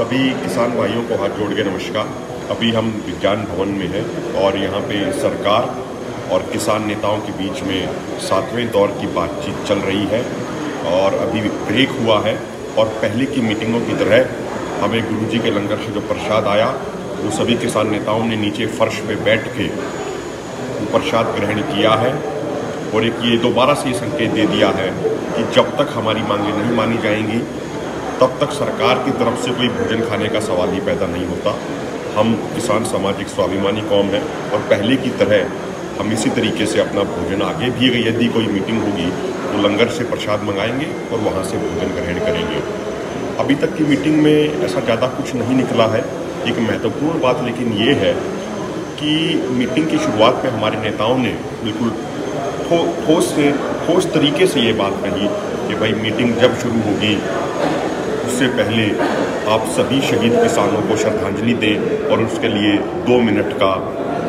सभी किसान भाइयों को हाथ जोड़ के नमस्कार। अभी हम विज्ञान भवन में हैं और यहाँ पे सरकार और किसान नेताओं के बीच में सातवें दौर की बातचीत चल रही है और अभी ब्रेक हुआ है और पहले की मीटिंगों की तरह हमें गुरुजी के लंगर से जो प्रसाद आया, वो सभी किसान नेताओं ने नीचे फर्श पे बैठ के प्रसाद ग्रहण किया है और एक ये दोबारा से ये संकेत दे दिया है कि जब तक हमारी मांगें नहीं मानी जाएँगी तब तक सरकार की तरफ़ से कोई भोजन खाने का सवाल ही पैदा नहीं होता। हम किसान समाज एक स्वाभिमानी कौम है और पहले की तरह हम इसी तरीके से अपना भोजन आगे भी यदि कोई मीटिंग होगी तो लंगर से प्रसाद मंगाएँगे और वहाँ से भोजन ग्रहण करेंगे। अभी तक की मीटिंग में ऐसा ज़्यादा कुछ नहीं निकला है, एक महत्वपूर्ण बात लेकिन ये है कि मीटिंग की शुरुआत में हमारे नेताओं ने बिल्कुल ठोस से, ठोस तरीके से ये बात कही कि भाई मीटिंग जब शुरू होगी उससे पहले आप सभी शहीद किसानों को श्रद्धांजलि दें और उसके लिए दो मिनट का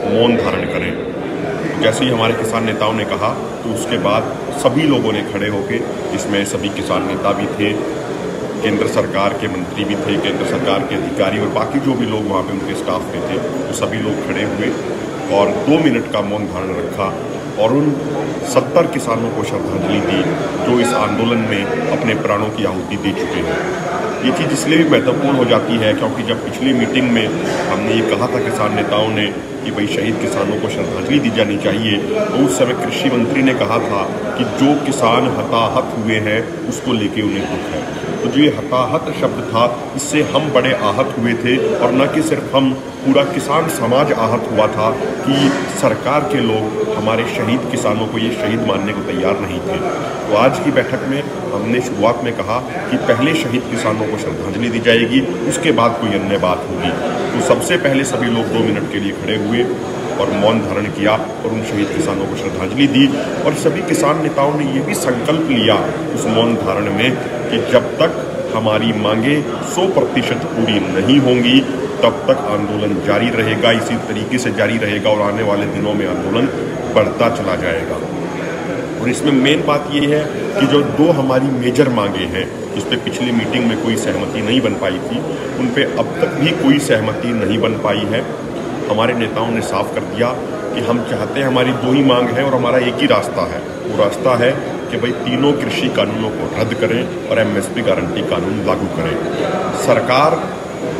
मौन धारण करें। जैसे ही हमारे किसान नेताओं ने कहा तो उसके बाद सभी लोगों ने खड़े होकर इसमें सभी किसान नेता भी थे, केंद्र सरकार के मंत्री भी थे, केंद्र सरकार के अधिकारी और बाकी जो भी लोग वहाँ पे उनके स्टाफ में थे, वो सभी लोग खड़े हुए और दो मिनट का मौन धारण रखा और उन सत्तर किसानों को श्रद्धांजलि दी, जो इस आंदोलन में अपने प्राणों की आहुति दे चुके हैं। ये चीज़ इसलिए भी महत्वपूर्ण हो जाती है क्योंकि जब पिछली मीटिंग में हमने ये कहा था किसान नेताओं ने कि भाई शहीद किसानों को श्रद्धांजलि दी जानी चाहिए। तो उस समय कृषि मंत्री ने कहा था कि जो किसान हताहत हुए हैं, उसको लेके उन्हें दुख है। तो जो ये हताहत शब्द था, इससे हम बड़े आहत हुए थे और न कि सिर्फ़ हम, पूरा किसान समाज आहत हुआ था कि सरकार के लोग हमारे शहीद किसानों को ये शहीद मानने को तैयार नहीं थे। तो आज की बैठक में हमने शुरुआत में कहा कि पहले शहीद किसानों को श्रद्धांजलि दी जाएगी, उसके बाद कोई अन्य बात होगी। तो सबसे पहले सभी लोग दो मिनट के लिए खड़े हुए और मौन धारण किया और उन शहीद किसानों को श्रद्धांजलि दी और सभी किसान नेताओं ने ये भी संकल्प लिया उस मौन धारण में कि जब तक हमारी मांगे 100 प्रतिशत पूरी नहीं होंगी, तब तक आंदोलन जारी रहेगा, इसी तरीके से जारी रहेगा और आने वाले दिनों में आंदोलन बढ़ता चला जाएगा। और इसमें मेन बात यह है कि जो दो हमारी मेजर मांगे हैं, जिस पे पिछली मीटिंग में कोई सहमति नहीं बन पाई थी, उन पे अब तक भी कोई सहमति नहीं बन पाई है। हमारे नेताओं ने साफ़ कर दिया कि हम चाहते हैं हमारी दो ही मांग है और हमारा एक ही रास्ता है। वो रास्ता है कि भाई तीनों कृषि कानूनों को रद्द करें और एमएसपी गारंटी कानून लागू करें। सरकार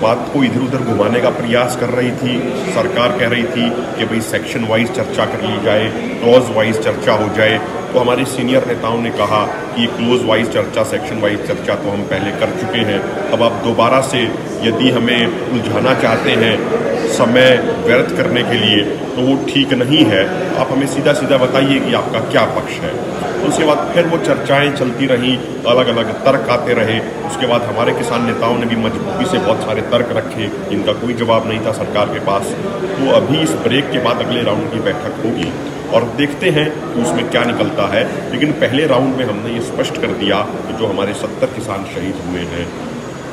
बात को इधर उधर घुमाने का प्रयास कर रही थी। सरकार कह रही थी कि भाई सेक्शन वाइज चर्चा कर ली जाए क्लॉज वाइज चर्चा हो जाए। तो हमारे सीनियर नेताओं ने कहा कि क्लोज वाइज चर्चा सेक्शन वाइज चर्चा तो हम पहले कर चुके हैं। अब आप दोबारा से यदि हमें उलझाना चाहते हैं समय व्यर्थ करने के लिए तो वो ठीक नहीं है। आप हमें सीधा सीधा बताइए कि आपका क्या पक्ष है। उसके बाद फिर वो चर्चाएँ चलती रहीं अलग अलग तर्क आते रहे। उसके बाद हमारे किसान नेताओं ने भी मजबूती से बहुत सारे तर्क रखे इनका कोई जवाब नहीं था सरकार के पास। तो अभी इस ब्रेक के बाद अगले राउंड की बैठक होगी। और देखते हैं कि उसमें क्या निकलता है। लेकिन पहले राउंड में हमने ये स्पष्ट कर दिया कि जो हमारे सत्तर किसान शहीद हुए हैं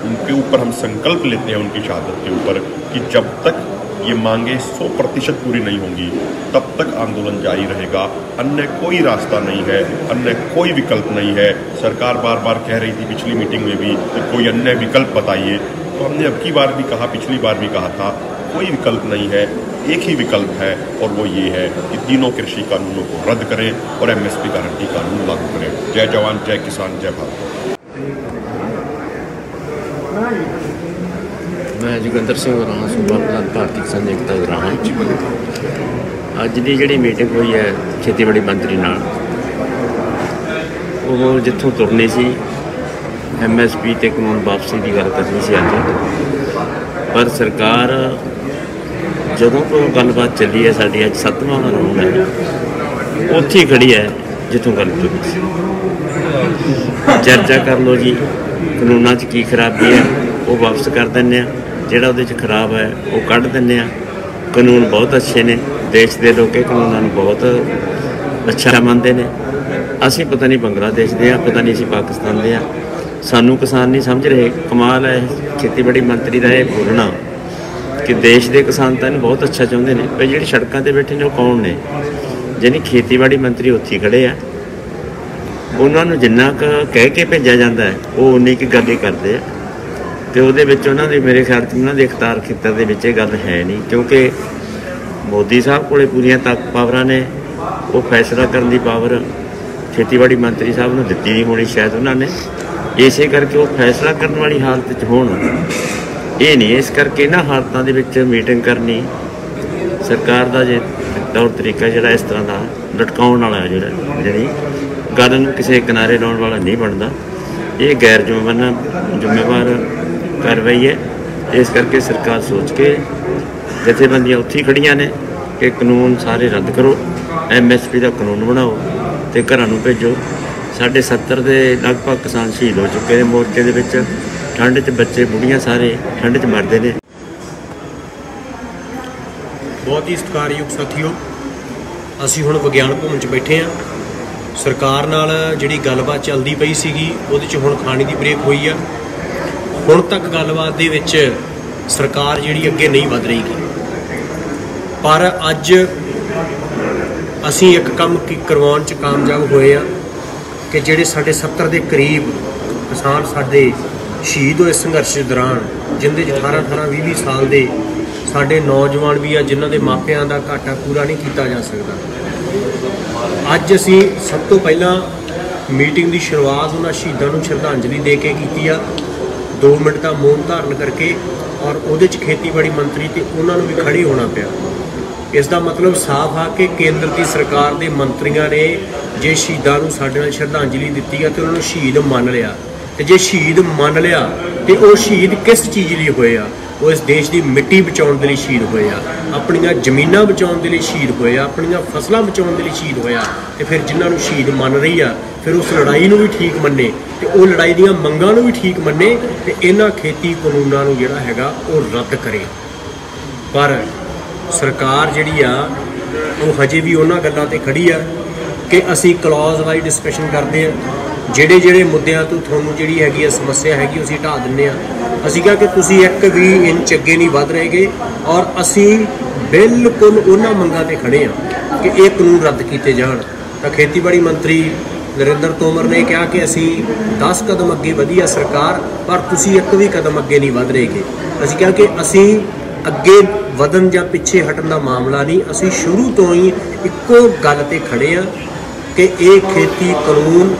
उनके ऊपर हम संकल्प लेते हैं, उनकी शहादत के ऊपर, कि जब तक ये मांगे 100 प्रतिशत पूरी नहीं होंगी, तब तक आंदोलन जारी रहेगा। अन्य कोई रास्ता नहीं है, अन्य कोई विकल्प नहीं है। सरकार बार बार कह रही थी पिछली मीटिंग में भी, कि कोई अन्य विकल्प बताइए। तो हमने अब की बार भी कहा, पिछली बार भी कहा था, कोई विकल्प नहीं है, एक ही विकल्प है, और वो ये है कि तीनों कृषि कानूनों को रद्द करें और एमएसपी गारंटी कानून लागू करें। जय जवान, जय किसान, जय भारत। ਮੈਂ ਜੋਗਿੰਦਰ ਸਿੰਘ ਰਾਣਾ ਸੂਬਾ ਪ੍ਰਧਾਨ ਭਾਰਤੀ ਕਿਸਾਨ ਏਕਤਾ ਗ੍ਰਾਹਾਂ ਅੱਜ ਦੀ ਜਿਹੜੀ ਮੀਟਿੰਗ ਹੋਈ ਹੈ ਖੇਤੀਬਾੜੀ ਮੰਤਰੀ ਨਾਲ, ਉਹ ਜਿੱਥੋਂ ਤੁਰਨੀ ਸੀ ਐਮਐਸਪੀ ਤੇ ਕਾਨੂੰਨ ਵਾਪਸੀ ਦੀ ਗੱਲ ਕਰਨੀ ਸੀ ਅੱਜ। ਪਰ ਸਰਕਾਰ ਜਦੋਂ ਤੋਂ ਗੱਲਬਾਤ ਚੱਲੀ ਹੈ, ਸਾਡੀ ਅੱਜ ਸੱਤਵਾਂ ਰਾਉਂਡ ਹੈ, ਉੱਥੇ ਹੀ ਖੜੀ ਹੈ ਜਿੱਥੋਂ ਗੱਲ ਤੁਰੀ ਸੀ। ਚਰਚਾ ਕਰ ਲਓ ਜੀ। ਕਾਨੂੰਨਾਂ 'ਚ ਕੀ ਖਰਾਬੀ ਹੈ, ਉਹ ਵਾਪਸ ਕਰ ਦਿੰਦੇ ਆ ਜਿਹੜਾ ਉਹਦੇ 'ਚ ਖਰਾਬ ਹੈ, ਉਹ ਕੱਢ ਦਿੰਦੇ ਆ ਕਾਨੂੰਨ ਬਹੁਤ ਅੱਛੇ ਨੇ। ਦੇਸ਼ ਦੇ ਲੋਕ ਕਾਨੂੰਨਾਂ ਨੂੰ ਬਹੁਤ ਅੱਛਾ ਮੰਨਦੇ ਨੇ। ਅਸੀਂ ਪਤਾ ਨਹੀਂ ਬੰਗਲਾਦੇਸ਼ ਦੇ ਆ ਪਤਾ ਨਹੀਂ ਅਸੀਂ ਪਾਕਿਸਤਾਨ ਦੇ ਆ ਸਾਨੂੰ ਕਿਸਾਨ ਨਹੀਂ ਸਮਝ ਰਹੇ। ਕਮਾਲ ਹੈ, ਖੇਤੀਬਾੜੀ ਮੰਤਰੀ ਦਾ ਇਹ ਬੋਲਣਾ ਕਿ ਦੇਸ਼ ਦੇ ਕਿਸਾਨ ਤਾਂ ਇਹਨੂੰ ਬਹੁਤ ਅੱਛਾ ਚਾਹੁੰਦੇ ਨੇ। ਪਰ ਜਿਹੜੇ ਸੜਕਾਂ ਤੇ ਬੈਠੇ ਨੇ, ਉਹ ਕੌਣ ਨੇ? ਜਾਨੀ ਖੇਤੀਬਾੜੀ ਮੰਤਰੀ ਉੱਥੇ ਹੀ ਖੜੇ ਆ। ਉਹਨਾਂ ਨੂੰ ਜਿੰਨਾ ਕੁ ਕਹਿ ਕੇ ਭੇਜਿਆ ਜਾਂਦਾ ਹੈ, ਉਹ ਉਨੀ ਕੁ ਗੱਲ ਹੀ ਕਰਦੇ ਆ। ਤੇ ਉਹਦੇ ਵਿੱਚ ਉਹਨਾਂ ਦੇ ਮੇਰੇ ਖਿਆਲ 'ਚ ਉਹਨਾਂ ਦੇ ਇਖਤਾਰ ਖੇਤਰ ਦੇ ਵਿੱਚ ਇਹ ਗੱਲ ਹੈ ਨਹੀਂ, ਕਿਉਂਕਿ ਮੋਦੀ ਸਾਹਿਬ ਕੋਲੇ ਪੂਰੀਆਂ ਤਾਕਤ ਪਾਵਰਾਂ ਨੇ, ਉਹ ਫੈਸਲਾ ਕਰਨ ਦੀ ਪਾਵਰ ਖੇਤੀਬਾੜੀ ਮੰਤਰੀ ਸਾਹਿਬ ਨੂੰ ਦਿੱਤੀ ਨਹੀਂ ਹੋਣੀ ਸ਼ਾਇਦ ਉਹਨਾਂ ਨੇ। ਇਸੇ ਕਰਕੇ ਉਹ ਫੈਸਲਾ ਕਰਨ ਵਾਲੀ ਹਾਲਤ 'ਚ ਹੋਣ। ਇਹ ਨਹੀਂ, ਇਸ ਕਰਕੇ ਇਹਨਾਂ ਹਾਲਤਾਂ ਦੇ ਵਿੱਚ ਮੀਟਿੰਗ ਕਰਨੀ ਸਰਕਾਰ ਦਾ ਜੇ ਤੌਰ ਤਰੀਕਾ ਜਿਹੜਾ ਇਸ ਤਰ੍ਹਾਂ ਦਾ ਲਟਕਾਉਣ ਵਾਲਾ ਜਿਹੜਾ, ਜਿਹੜੀ ਕਾਰਨ ਕਿਸੇ ਕਿਨਾਰੇ ਲਾਉਣ ਵਾਲਾ ਨਹੀਂ ਬਣਦਾ। ਇਹ ਗੈਰ ਜ਼ਿੰਮੇਵਾਰ ਜ਼ਿੰਮੇਵਾਰ ਕਾਰਵਾਈ ਹੈ। ਇਸ ਕਰਕੇ ਸਰਕਾਰ ਸੋਚ ਕੇ ਜਥੇਬੰਦੀਆਂ ਉੱਥੇ ਹੀ ਖੜੀਆਂ ਨੇ ਕਿ ਕਾਨੂੰਨ ਸਾਰੇ ਰੱਦ ਕਰੋ ਐਮਐਸਪੀ ਦਾ ਕਾਨੂੰਨ ਬਣਾਓ ਤੇ ਘਰਾਂ ਨੂੰ ਭੇਜੋ। ਸਾਡੇ 70 ਦੇ ਲਗਭਗ ਕਿਸਾਨ ਸ਼ਹੀਦ ਹੋ ਚੁੱਕੇ ਨੇ ਮੋਰਚੇ ਦੇ ਵਿੱਚ। ਠੰਡ 'ਚ ਬੱਚੇ ਬੁੜੀਆਂ ਸਾਰੇ ਠੰਡ 'ਚ ਮਰਦੇ ਨੇ। ਬਹੁਤ ਹੀ ਸਤਿਕਾਰਯੋਗ ਸਾਥੀਓ, ਅਸੀਂ ਹੁਣ ਵਿਗਿਆਨ ਭਵਨ 'ਚ ਬੈਠੇ ਹਾਂ। ਸਰਕਾਰ ਨਾਲ ਜਿਹੜੀ ਗੱਲਬਾਤ ਚੱਲਦੀ ਪਈ ਸੀਗੀ, ਉਹਦੇ 'ਚ ਹੁਣ ਖਾਣੀ ਦੀ ਬ੍ਰੇਕ ਹੋਈ ਆ। ਹੁਣ ਤੱਕ ਗੱਲਬਾਤ ਦੇ ਵਿੱਚ ਸਰਕਾਰ ਜਿਹੜੀ ਅੱਗੇ ਨਹੀਂ ਵਧ ਰਹੀ ਪਰ ਅੱਜ ਅਸੀਂ ਇੱਕ ਕੰਮ ਕੀ ਕਰਵਾਉਣ 'ਚ ਕਾਮਯਾਬ ਹੋਏ ਆ ਕਿ ਜਿਹੜੇ ਸਾਡੇ 70 ਦੇ ਕਰੀਬ ਕਿਸਾਨ ਸਾਡੇ ਸ਼ਹੀਦ ਹੋਏ ਸੰਘਰਸ਼ ਦੌਰਾਨ, ਜਿੰਦੇ 'ਚ 18 18 20 20 ਸਾਲ ਦੇ ਸਾਡੇ ਨੌਜਵਾਨ ਵੀ ਆ, ਜਿਨ੍ਹਾਂ ਦੇ ਮਾਪਿਆਂ ਦਾ ਘਾਟਾ ਪੂਰਾ ਨਹੀਂ ਕੀਤਾ ਜਾ ਸਕਦਾ। ਅੱਜ ਅਸੀਂ ਸਭ ਤੋਂ ਪਹਿਲਾਂ ਮੀਟਿੰਗ ਦੀ ਸ਼ੁਰੂਆਤ ਉਹਨਾਂ ਸ਼ਹੀਦਾਂ ਨੂੰ ਸ਼ਰਧਾਂਜਲੀ ਦੇ ਕੇ ਕੀਤੀ ਆ। 2 ਮਿੰਟ ਦਾ ਮੌਨ ਧਾਰਨ ਕਰਕੇ ਔਰ ਉਹਦੇ 'ਚ ਖੇਤੀਬਾੜੀ ਮੰਤਰੀ ਤੇ ਉਹਨਾਂ ਨੂੰ ਵੀ ਖੜੇ ਹੋਣਾ ਪਿਆ। ਇਸ ਦਾ ਮਤਲਬ ਸਾਫ਼ ਆ ਕਿ ਕੇਂਦਰ ਦੀ ਸਰਕਾਰ ਦੇ ਮੰਤਰੀਆਂ ਨੇ ਜੇ ਸ਼ਹੀਦਾਂ ਨੂੰ ਸਾਡੇ ਨਾਲ ਸ਼ਰਧਾਂਜਲੀ ਦਿੱਤੀ ਆ ਤੇ ਉਹਨਾਂ ਨੂੰ ਸ਼ਹੀਦ ਮੰਨ ਲਿਆ। ਤੇ ਜੇ ਸ਼ਹੀਦ ਮੰਨ ਲਿਆ ਤੇ ਉਹ ਸ਼ਹੀਦ ਕਿਸ ਚੀਜ਼ ਲਈ ਹੋਏ ਆ? ਉਹ ਇਸ ਦੇਸ਼ ਦੀ ਮਿੱਟੀ ਬਚਾਉਣ ਦੇ ਲਈ ਸ਼ਹੀਦ ਹੋਏ ਆ ਆਪਣੀਆਂ ਜ਼ਮੀਨਾਂ ਬਚਾਉਣ ਦੇ ਲਈ ਸ਼ਹੀਦ ਹੋਏ ਆ ਆਪਣੀਆਂ ਫਸਲਾਂ ਬਚਾਉਣ ਦੇ ਲਈ ਸ਼ਹੀਦ ਹੋਇਆ ਤੇ ਫਿਰ ਜਿਨ੍ਹਾਂ ਨੂੰ ਸ਼ਹੀਦ ਮੰਨ ਰਹੀ ਆ, ਫਿਰ ਉਸ ਲੜਾਈ ਨੂੰ ਵੀ ਠੀਕ ਮੰਨੇ ਤੇ ਉਹ ਲੜਾਈ ਦੀਆਂ ਮੰਗਾਂ ਨੂੰ ਵੀ ਠੀਕ ਮੰਨੇ ਤੇ ਇਹਨਾਂ ਖੇਤੀ ਕਾਨੂੰਨਾਂ ਨੂੰ ਜਿਹੜਾ ਹੈਗਾ ਉਹ ਰੱਦ ਕਰੇ। ਪਰ ਸਰਕਾਰ ਜਿਹੜੀ ਆ, ਉਹ ਹਜੇ ਵੀ ਉਹਨਾਂ ਗੱਲਾਂ ਤੇ ਖੜੀ ਆ ਕਿ ਅਸੀਂ ਕਲੌਜ਼ ਵਾਈ ਡਿਸਕਸ਼ਨ ਕਰਦੇ ਆ। ਜਿਹੜੇ ਜਿਹੜੇ ਮੁੱਦਿਆਂ ਤੋਂ ਤੁਹਾਨੂੰ ਜਿਹੜੀ ਹੈਗੀ ਆ ਸਮੱਸਿਆ ਹੈਗੀ ਅਸੀਂ ਢਾ ਦਿੰਨੇ ਆ। ਅਸੀਂ ਕਿਹਾ ਕਿ ਤੁਸੀਂ ਇੱਕ ਵੀ ਇੰਚ ਅੱਗੇ ਨਹੀਂ ਵਧ ਰਹੇਗੇ ਔਰ ਅਸੀਂ ਬਿਲਕੁਲ ਉਹਨਾਂ ਮੰਗਾਂ ਤੇ ਖੜੇ ਆ ਕਿ ਇਹ ਕਾਨੂੰਨ ਰੱਦ ਕੀਤੇ ਜਾਣ। ਤਾਂ ਖੇਤੀਬਾੜੀ ਮੰਤਰੀ ਨਰਿੰਦਰ ਤੋਮਰ ਨੇ ਕਿਹਾ ਕਿ ਅਸੀਂ 10 ਕਦਮ ਅੱਗੇ ਵਧੀ ਆ ਸਰਕਾਰ, ਪਰ ਤੁਸੀਂ ਇੱਕ ਵੀ ਕਦਮ ਅੱਗੇ ਨਹੀਂ ਵਧ ਰਹੇਗੇ। ਅਸੀਂ ਕਿਹਾ ਕਿ ਅਸੀਂ ਅੱਗੇ ਵਧਣ ਜਾਂ ਪਿੱਛੇ ਹਟਣ ਦਾ ਮਾਮਲਾ ਨਹੀਂ, ਅਸੀਂ ਸ਼ੁਰੂ ਤੋਂ ਹੀ ਇੱਕੋ ਗੱਲ ਤੇ ਖੜੇ ਆ ਕਿ ਇਹ ਖੇਤੀ ਕਾਨੂੰਨ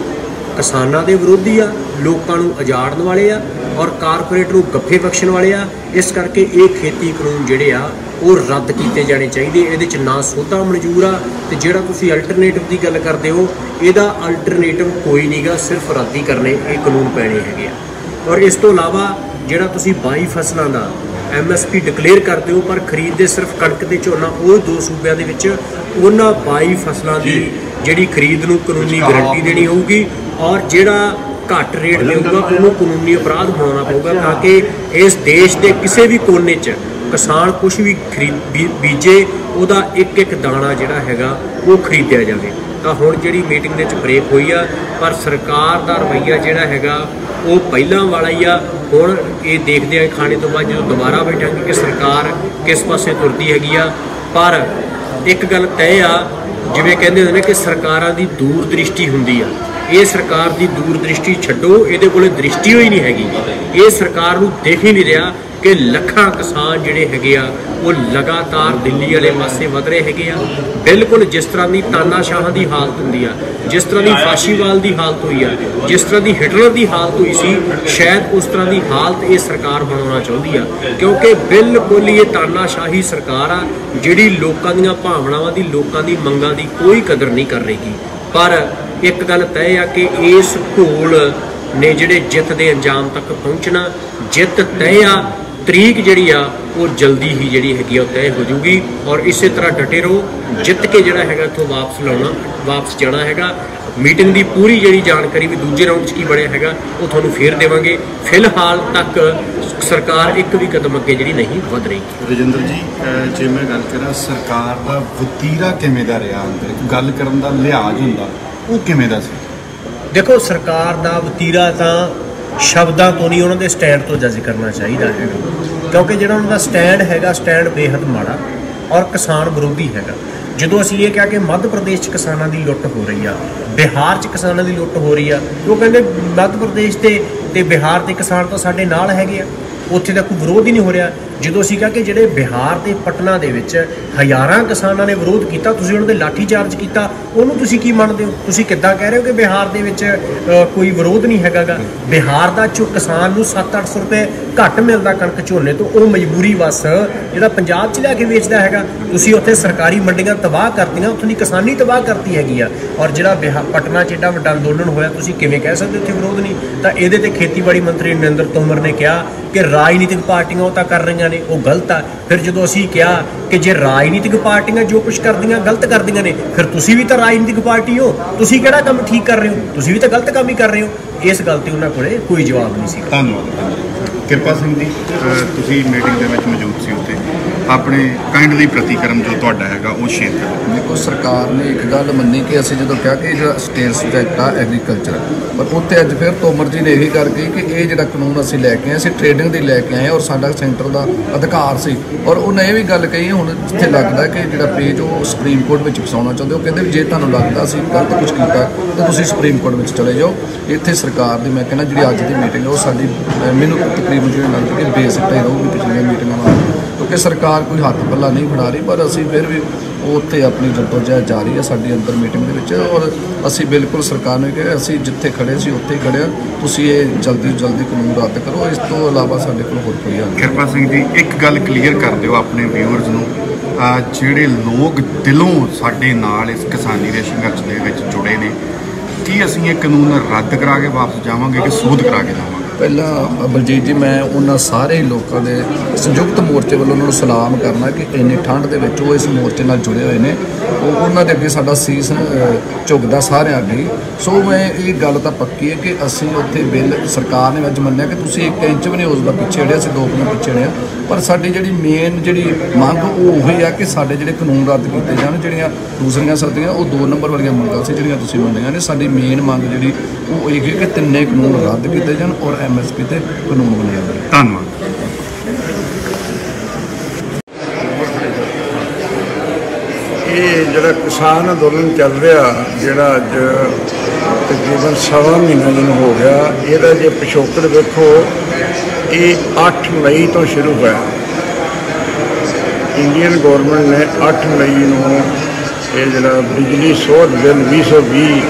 ਕਿਸਾਨਾਂ ਦੇ ਵਿਰੋਧੀ ਆ, ਲੋਕਾਂ ਨੂੰ ਉਜਾੜਨ ਵਾਲੇ ਆ ਔਰ ਕਾਰਪੋਰੇਟ ਨੂੰ ਗੱਫੇ ਬਖਸ਼ਣ ਵਾਲੇ ਆ। ਇਸ ਕਰਕੇ ਇਹ ਖੇਤੀ ਕਾਨੂੰਨ ਜਿਹੜੇ ਆ, ਉਹ ਰੱਦ ਕੀਤੇ ਜਾਣੇ ਚਾਹੀਦੇ। ਇਹਦੇ ਚ ਨਾ ਸੋਧਾ ਮਨਜ਼ੂਰ ਆ ਤੇ ਜਿਹੜਾ ਤੁਸੀਂ ਅਲਟਰਨੇਟਿਵ ਦੀ ਗੱਲ ਕਰਦੇ ਹੋ, ਇਹਦਾ ਅਲਟਰਨੇਟਿਵ ਕੋਈ ਨਹੀਂਗਾ ਸਿਰਫ ਰੱਦ ਹੀ ਕਰਨੇ ਇਹ ਕਾਨੂੰਨ ਪੈਣੇ ਹੈਗੇ ਆ। ਔਰ ਇਸ ਤੋਂ ਇਲਾਵਾ ਜਿਹੜਾ ਤੁਸੀਂ 22 ਫਸਲਾਂ ਦਾ ਐਮਐਸਪੀ ਡਿਕਲੇਅਰ ਕਰਦੇ ਹੋ ਪਰ ਖਰੀਦਦੇ ਸਿਰਫ ਕਣਕ ਤੇ ਝੋਨਾ ਉਹ ਦੋ ਸੂਬਿਆਂ ਦੇ ਵਿੱਚ ਉਹਨਾਂ 22 ਫਸਲਾਂ ਦੀ ਜਿਹੜੀ ਖਰੀਦ ਨੂੰ ਕਾਨੂੰਨੀ ਗਾਰੰਟੀ ਦੇਣੀ ਹੋਊਗੀ ਔਰ ਜਿਹੜਾ ਘੱਟ ਰੇਟ ਦੇਊਗਾ ਉਹਨੂੰ ਕਾਨੂੰਨੀ ਅਪਰਾਧ ਬਣਾਉਣਾ ਪਊਗਾ ਤਾਂ ਕਿ ਇਸ ਦੇਸ਼ ਦੇ ਕਿਸੇ ਵੀ ਕੋਨੇ 'ਚ ਕਿਸਾਨ ਕੁਝ ਵੀ ਖਰੀਦ ਬੀਜੇ ਉਹਦਾ ਇੱਕ ਇੱਕ ਦਾਣਾ ਜਿਹੜਾ ਹੈਗਾ ਉਹ ਖਰੀਦਿਆ ਜਾਵੇ। ਤਾਂ ਹੁਣ ਜਿਹੜੀ ਮੀਟਿੰਗ ਦੇ ਵਿੱਚ ਬ੍ਰੇਕ ਹੋਈ ਆ ਪਰ ਸਰਕਾਰ ਦਾ ਰਵੱਈਆ ਜਿਹੜਾ ਹੈਗਾ ਉਹ ਪਹਿਲਾਂ ਵਾਲਾ ਹੀ ਆ। ਹੁਣ ਇਹ ਦੇਖਦੇ ਆ ਖਾਣੇ ਤੋਂ ਬਾਅਦ ਜਦੋਂ ਦੁਬਾਰਾ ਬੈਠਾਂਗੇ ਕਿ ਸਰਕਾਰ ਕਿਸ ਪਾਸੇ ਤੁਰਦੀ ਹੈਗੀ ਆ। ਪਰ ਇੱਕ ਗੱਲ ਤੈਅ ਆ, ਜਿਵੇਂ ਕਹਿੰਦੇ ਹੁੰਦੇ ਨੇ ਕਿ ਸਰਕਾਰਾਂ ਦੀ ਦੂਰ ਦ੍ਰਿਸ਼ਟੀ ਹੁੰਦੀ ਆ। ਇਹ ਸਰਕਾਰ ਦੀ ਦੂਰ ਦ੍ਰਿਸ਼ਟੀ ਛੱਡੋ, ਇਹਦੇ ਕੋਲੇ ਦ੍ਰਿਸ਼ਟੀ ਹੋਈ ਨਹੀਂ ਹੈਗੀ। ਇਹ ਸਰਕਾਰ ਨੂੰ ਦੇਖ ਹੀ ਨਹੀਂ ਰਿਹਾ ਕਿ ਲੱਖਾਂ ਕਿਸਾਨ ਜਿਹੜੇ ਹੈਗੇ ਆ, ਉਹ ਲਗਾਤਾਰ ਦਿੱਲੀ ਵਾਲੇ ਪਾਸੇ ਵਧ ਰਹੇ ਹੈਗੇ ਆ। ਬਿਲਕੁਲ ਜਿਸ ਤਰ੍ਹਾਂ ਦੀ ਤਾਨਾਸ਼ਾਹਾਂ ਦੀ ਹਾਲਤ ਹੁੰਦੀ ਆ, ਜਿਸ ਤਰ੍ਹਾਂ ਦੀ ਫਾਸ਼ੀਵਾਲ ਦੀ ਹਾਲਤ ਹੋਈ ਆ, ਜਿਸ ਤਰ੍ਹਾਂ ਦੀ ਹਿਟਲਰ ਦੀ ਹਾਲਤ ਹੋਈ ਸੀ, ਸ਼ਾਇਦ ਉਸ ਤਰ੍ਹਾਂ ਦੀ ਹਾਲਤ ਇਹ ਸਰਕਾਰ ਬਣਾਉਣਾ ਚਾਹੁੰਦੀ ਆ। ਕਿਉਂਕਿ ਬਿਲਕੁਲ ਹੀ ਇਹ ਤਾਨਾਸ਼ਾਹੀ ਸਰਕਾਰ ਆ, ਜਿਹੜੀ ਲੋਕਾਂ ਦੀਆਂ ਭਾਵਨਾਵਾਂ ਦੀ, ਲੋਕਾਂ ਦੀ ਮੰਗਾਂ ਦੀ ਕੋਈ ਕਦਰ ਨਹੀਂ ਕਰ ਰਹੀਗੀ ਪਰ ਇੱਕ ਗੱਲ ਤੈਅ ਆ ਕਿ ਇਸ ਘੋਲ ਨੇ ਜਿਹੜੇ ਜਿੱਤ ਦੇ ਅੰਜਾਮ ਤੱਕ ਪਹੁੰਚਣਾ, ਜਿੱਤ ਤੈਅ ਆ ਤਰੀਕ ਜਿਹੜੀ ਆ ਉਹ ਜਲਦੀ ਹੀ ਜਿਹੜੀ ਹੈਗੀ ਆ ਉਹ ਤੈਅ ਹੋ ਜੂਗੀ ਔਰ ਇਸੇ ਤਰ੍ਹਾਂ ਡਟੇ ਰਹੋ ਜਿੱਤ ਕੇ ਜਿਹੜਾ ਹੈਗਾ ਇੱਥੋਂ ਵਾਪਸ ਲਾਉਣਾ ਵਾਪਸ ਜਾਣਾ ਹੈਗਾ। ਮੀਟਿੰਗ ਦੀ ਪੂਰੀ ਜਿਹੜੀ ਜਾਣਕਾਰੀ ਵੀ ਦੂਜੇ ਰਾਊਂਡ 'ਚ ਕੀ ਬਣਿਆ ਹੈਗਾ ਉਹ ਤੁਹਾਨੂੰ ਫੇਰ ਦੇਵਾਂਗੇ। ਫਿਲਹਾਲ ਤੱਕ ਸਰਕਾਰ ਇੱਕ ਵੀ ਕਦਮ ਅੱਗੇ ਜਿਹੜੀ ਨਹੀਂ ਵਧ ਰਹੀ। ਰਜਿੰਦਰ ਜੀ ਜੇ ਮੈਂ ਗੱਲ ਕਰਾਂ ਸਰਕਾਰ ਦਾ ਵਤੀਰਾ ਕਿਵੇਂ ਦਾ ਰਿਹਾ ਅੰਦਰ? ਇੱਕ ਗੱਲ ਕਰਨ ਦਾ ਲਿਹਾਜ਼ ਹੁੰਦਾ ਉਹ ਕਿਵੇਂ ਦਾ ਸੀ? ਦੇਖੋ ਸਰਕਾਰ ਦਾ ਵਤੀਰਾ ਤਾਂ ਸ਼ਬਦਾਂ ਤੋਂ ਨਹੀਂ ਉਹਨਾਂ ਦੇ ਸਟੈਂਡ ਤੋਂ ਜੱਜ ਕਰਨਾ ਚਾਹੀਦਾ ਹੈਗਾ ਕਿਉਂਕਿ ਜਿਹੜਾ ਉਹਨਾਂ ਦਾ ਸਟੈਂਡ ਹੈਗਾ, ਸਟੈਂਡ ਬੇਹੱਦ ਮਾੜਾ ਔਰ ਕਿਸਾਨ ਵਿਰੋਧੀ ਹੈਗਾ। ਜਦੋਂ ਅਸੀਂ ਇਹ ਕਿਹਾ ਕਿ ਮੱਧ ਪ੍ਰਦੇਸ਼ 'ਚ ਕਿਸਾਨਾਂ ਦੀ ਲੁੱਟ ਹੋ ਰਹੀ ਆ, ਬਿਹਾਰ 'ਚ ਕਿਸਾਨਾਂ ਦੀ ਲੁੱਟ ਹੋ ਰਹੀ ਆ, ਉਹ ਕਹਿੰਦੇ ਮੱਧ ਪ੍ਰਦੇਸ਼ ਤੇ ਤੇ ਬਿਹਾਰ ਦੇ ਕਿਸਾਨ ਤਾਂ ਸਾਡੇ ਨਾਲ ਹੈਗੇ ਆ। ਉੱਥੇ ਤਾਂ ਕੋਈ ਵਿਰੋਧ ਹੀ ਨਹੀਂ ਹੋ ਰਿਹਾ। ਜਦੋਂ ਅਸੀਂ ਕਿਹਾ ਕਿ ਜਿਹੜੇ ਬਿਹਾਰ ਦੇ ਪਟਨਾ ਦੇ ਵਿੱਚ ਹਜ਼ਾਰਾਂ ਕਿਸਾਨਾਂ ਨੇ ਵਿਰੋਧ ਕੀਤਾ, ਤੁਸੀਂ ਉਹਨਾਂ ਦੇ ਲਾਠੀ ਚਾਰਜ ਕੀਤਾ, ਉਹਨੂੰ ਤੁਸੀਂ ਕੀ ਮੰਨਦੇ ਹੋ? ਤੁਸੀਂ ਕਿੱਦਾਂ ਕਹਿ ਰਹੇ ਹੋ ਕਿ ਬਿਹਾਰ ਦੇ ਵਿੱਚ ਕੋਈ ਵਿਰੋਧ ਨਹੀਂ ਹੈਗਾਗਾ? ਬਿਹਾਰ ਦਾ ਜੋ ਕਿਸਾਨ ਨੂੰ 7-800 ਰੁਪਏ ਘੱਟ ਮਿਲਦਾ ਕਣਕ ਝੋਨੇ ਤੋਂ, ਉਹ ਮਜਬੂਰੀ ਵਸ ਜਿਹੜਾ ਪੰਜਾਬ 'ਚ ਲਿਆ ਕੇ ਵੇਚਦਾ ਹੈਗਾ। ਤੁਸੀਂ ਉੱਥੇ ਸਰਕਾਰੀ ਮੰਡੀਆਂ ਤਬਾਹ ਕਰਤੀਆਂ, ਉੱਥੋਂ ਦੀ ਕਿਸਾਨੀ ਤਬਾਹ ਕਰਤੀ ਹੈਗੀ ਆ। ਔਰ ਜਿਹੜਾ ਬਿਹਾ- ਪਟਨਾ 'ਚ ਏਡਾ ਵੱਡਾ ਅੰਦੋਲਨ ਹੋਇਆ, ਤੁਸੀਂ ਕਿਵੇਂ ਕਹਿ ਸਕਦੇ ਉੱਥੇ ਵਿਰੋਧ ਨਹੀਂ? ਤਾਂ ਇਹਦੇ ਤੇ ਖੇਤੀਬਾੜੀ ਮੰਤਰੀ ਨਰਿੰਦਰ ਤੋਮਰ ਨੇ ਕਿਹਾ ਕਿ ਰਾਜਨੀਤਿਕ ਪਾਰਟੀਆਂ ਉਹ ਤਾਂ ਕਰ ਰਹੀਆਂ ਨੇ, ਉਹ ਗਲਤ ਆ। ਫਿਰ ਜਦੋਂ ਅਸੀਂ ਕਿਹਾ ਕਿ ਜੇ ਰਾਜਨੀਤਿਕ ਪਾਰਟੀਆਂ ਜੋ ਕੁਝ ਕਰਦੀਆਂ, ਗਲਤ ਕਰਦੀਆਂ ਨੇ, ਫਿਰ ਤੁਸੀਂ ਵੀ ਤਾਂ ਰਾਜਨੀਤਿਕ ਪਾਰਟੀ ਹੋ। ਤੁਸੀਂ ਕਿਹੜਾ ਕੰਮ ਠੀਕ ਕਰ ਰਹੇ ਹੋ? ਤੁਸੀਂ ਵੀ ਤਾਂ ਗਲਤ ਕੰਮ ਹੀ ਕਰ ਰਹੇ ਹੋ। ਇਸ ਗੱਲ ਤੇ ਉਹਨਾਂ ਕੋਲੇ ਕੋਈ ਜਵਾਬ ਨਹੀਂ ਸੀ। ਧੰਨਵਾਦ। ਕਿਰਪਾ ਸਿੰਘ ਜੀ ਤੁਸੀਂ ਮੀਟਿੰਗ ਦੇ ਵਿੱਚ ਮੌਜੂਦ ਸੀ ਉੱਥੇ। ਆਪਣੇ ਕਾਈਂਡਲੀ ਪ੍ਰਤੀਕਰਮ ਜੋ ਤੁਹਾਡਾ ਹੈਗਾ, ਉਹ ਸ਼ੇਅਰ ਕਰੋ। ਦੇਖੋ, ਸਰਕਾਰ ਨੇ ਇੱਕ ਗੱਲ ਮੰਨੀ ਕਿ ਅਸੀਂ ਜਦੋਂ ਕਿਹਾ ਕਿ ਜਿਹੜਾ ਸਟੇਟ ਸਬਜੈਕਟ ਆ ਐਗਰੀਕਲਚਰ ਪਰ ਉੱਥੇ ਅੱਜ ਫਿਰ ਤੋਮਰ ਜੀ ਨੇ ਇਹੀ ਕਰ ਗਈ ਕਿ ਇਹ ਜਿਹੜਾ ਕਾਨੂੰਨ ਅਸੀਂ ਲੈ ਕੇ ਆਏ, ਅਸੀਂ ਟ੍ਰੇਡਿੰਗ ਦੀ ਲੈ ਕੇ ਆਏ ਔਰ ਸਾਡਾ ਸੈਂਟਰ ਦਾ ਅਧਿਕਾਰ ਸੀ। ਔਰ ਉਹਨੇ ਇਹ ਵੀ ਗੱਲ ਕਹੀ, ਹੁਣ ਜਿੱਥੇ ਲੱਗਦਾ ਕਿ ਜਿਹੜਾ ਪੇਜ ਉਹ ਸੁਪਰੀਮ ਕੋਰਟ ਵਿੱਚ ਫਸਾਉਣਾ ਚਾਹੁੰਦੇ ਉਹ ਕਹਿੰਦੇ ਵੀ ਜੇ ਤੁਹਾਨੂੰ ਲੱਗਦਾ ਅਸੀਂ ਗਲਤ ਕੁਝ ਕੀਤਾ, ਤਾਂ ਤੁਸੀਂ ਸੁਪਰੀਮ ਕੋਰਟ ਵਿੱਚ ਚਲੇ ਜਾਓ। ਇੱਥੇ ਸਰਕਾਰ ਦੀ, ਮੈਂ ਕਹਿੰਦਾ ਜਿਹੜੀ ਅੱਜ ਦੀ ਮੀਟਿੰਗ ਹੈ, ਉਹ ਸਾਡੀ ਮੈਨੂੰ ਤਕਰੀਬਨ ਜਿਹੜੀ ਲੱਗਦੀ ਕਿ ਬੇਸਿਕ ਹੀ ਰਹੂਗੀ ਪਿਛਲੀਆਂ ਮੀਟਿੰਗਾਂ ਨਾਲ। ਕਿਉਂਕਿ ਸਰਕਾਰ ਕੋਈ ਹੱਥ ਪੱਲਾ ਨਹੀਂ ਫੜਾ ਰਹੀ, ਪਰ ਅਸੀਂ ਫਿਰ ਵੀ ਉੱਥੇ ਆਪਣੀ ਜਦੋਜਹਿਦ ਜਾਰੀ ਹੈ, ਸਾਡੀ ਅੰਦਰ ਮੀਟਿੰਗ ਦੇ ਵਿੱਚ ਔਰ ਅਸੀਂ ਬਿਲਕੁਲ ਸਰਕਾਰ ਨੂੰ ਕਿਹਾ ਅਸੀਂ ਜਿੱਥੇ ਖੜੇ ਸੀ ਉੱਥੇ ਹੀ ਖੜੇ ਹਾਂ, ਤੁਸੀਂ ਇਹ ਜਲਦੀ ਤੋਂ ਜਲਦੀ ਕਾਨੂੰਨ ਰੱਦ ਕਰੋ, ਇਸ ਤੋਂ ਇਲਾਵਾ ਸਾਡੇ ਕੋਲ ਹੋਰ ਕੋਈ ਹੱਲ ਨਹੀਂ। ਕਿਰਪਾ ਸਿੰਘ ਜੀ, ਇੱਕ ਗੱਲ ਕਲੀਅਰ ਕਰ ਦਿਓ ਆਪਣੇ ਵਿਊਅਰਸ ਨੂੰ। ਅਹ ਜਿਹੜੇ ਲੋਕ ਦਿਲੋਂ ਸਾਡੇ ਨਾਲ ਇਸ ਕਿਸਾਨੀ ਦੇ ਸੰਘਰਸ਼ ਦੇ ਵਿੱਚ ਜੁੜੇ ਨੇ, ਕੀ ਅਸੀਂ ਇਹ ਕਾਨੂੰਨ ਰੱਦ ਕਰਾ ਕੇ ਵਾਪਸ ਜਾਵਾਂਗੇ ਕਿ ਸੋਧ ਕਰਾ ਕੇ ਜਾਵਾਂਗੇ? ਪਹਿਲਾਂ ਬਲਜੀਤ ਜੀ, ਮੈਂ ਉਹਨਾਂ ਸਾਰੇ ਲੋਕਾਂ ਦੇ ਸੰਯੁਕਤ ਮੋਰਚੇ ਵੱਲੋਂ ਉਹਨਾਂ ਨੂੰ ਸਲਾਮ ਕਰਨਾ ਕਿ ਇੰਨੀ ਠੰਡ ਦੇ ਵਿੱਚ ਉਹ ਇਸ ਮੋਰਚੇ ਨਾਲ ਜੁੜੇ ਹੋਏ ਨੇ। ਉਹ ਉਹਨਾਂ ਦੇ ਅੱਗੇ ਸਾਡਾ ਸੀਸ ਝੁਕਦਾ ਸਾਰਿਆਂ ਅੱਗੇ। ਸੋ ਮੈਂ ਇਹ ਗੱਲ ਤਾਂ ਪੱਕੀ ਹੈ ਕਿ ਅਸੀਂ ਉੱਥੇ ਬਿੱਲ ਸਰਕਾਰ ਨੇ ਅੱਜ ਮੰਨਿਆ ਕਿ ਤੁਸੀਂ ਇੱਕ ਇੰਚ ਵੀ ਨਹੀਂ ਉਸ ਦਾ ਪਿੱਛੇ ਹਟਿਆ ਅਸੀਂ ਦੋ ਕੁ ਪਿੱਛੇ ਹਟਿਆ ਪਰ ਸਾਡੀ ਜਿਹੜੀ ਮੇਨ ਜਿਹੜੀ ਮੰਗ, ਉਹ ਉਹੀ ਆ ਕਿ ਸਾਡੇ ਜਿਹੜੇ ਕਾਨੂੰਨ ਰੱਦ ਕੀਤੇ ਜਾਣ, ਜਿਹੜੀਆਂ ਦੂਸਰੀਆਂ ਸਰਦੀਆਂ, ਉਹ ਦੋ ਨੰਬਰ ਵਾਲੀਆਂ ਮੰਗਾਂ ਸੀ, ਜਿਹੜੀਆਂ ਤੁਸੀਂ ਮੰਨੀਆਂ ਨੇ। ਸਾਡੀ ਮੇਨ ਮੰਗ ਜਿਹੜੀ ਉਹ ਇਹ ਕਿ ਤਿੰਨੇ ਕਾਨੂੰਨ ਰੱਦ ਕੀਤੇ ਜਾਣ ਔਰ ਐਮਐਸਪੀ ਤੇ ਕਾਨੂੰਨ ਬਣਾਇਆ ਜਾਵੇ ਧੰਨਵਾਦ। ਇਹ ਜਿਹੜਾ ਕਿਸਾਨ ਅੰਦੋਲਨ ਚੱਲ ਰਿਹਾ ਜਿਹੜਾ ਅੱਜ ਤਕਰੀਬਨ ਸਵਾ ਮਹੀਨਾ ਜਿਹਨੂੰ ਹੋ ਗਿਆ ਇਹਦਾ ਜੇ ਪਿਛੋਕੜ ਵੇਖੋ ਇਹ 8 ਮਈ ਤੋਂ ਸ਼ੁਰੂ ਹੋਇਆ। ਇੰਡੀਅਨ ਗਵਰਨਮੈਂਟ ਨੇ 8 ਮਈ ਨੂੰ ਇਹ ਜਿਹੜਾ ਬਿਜਲੀ ਸੋਧ ਬਿੱਲ 2020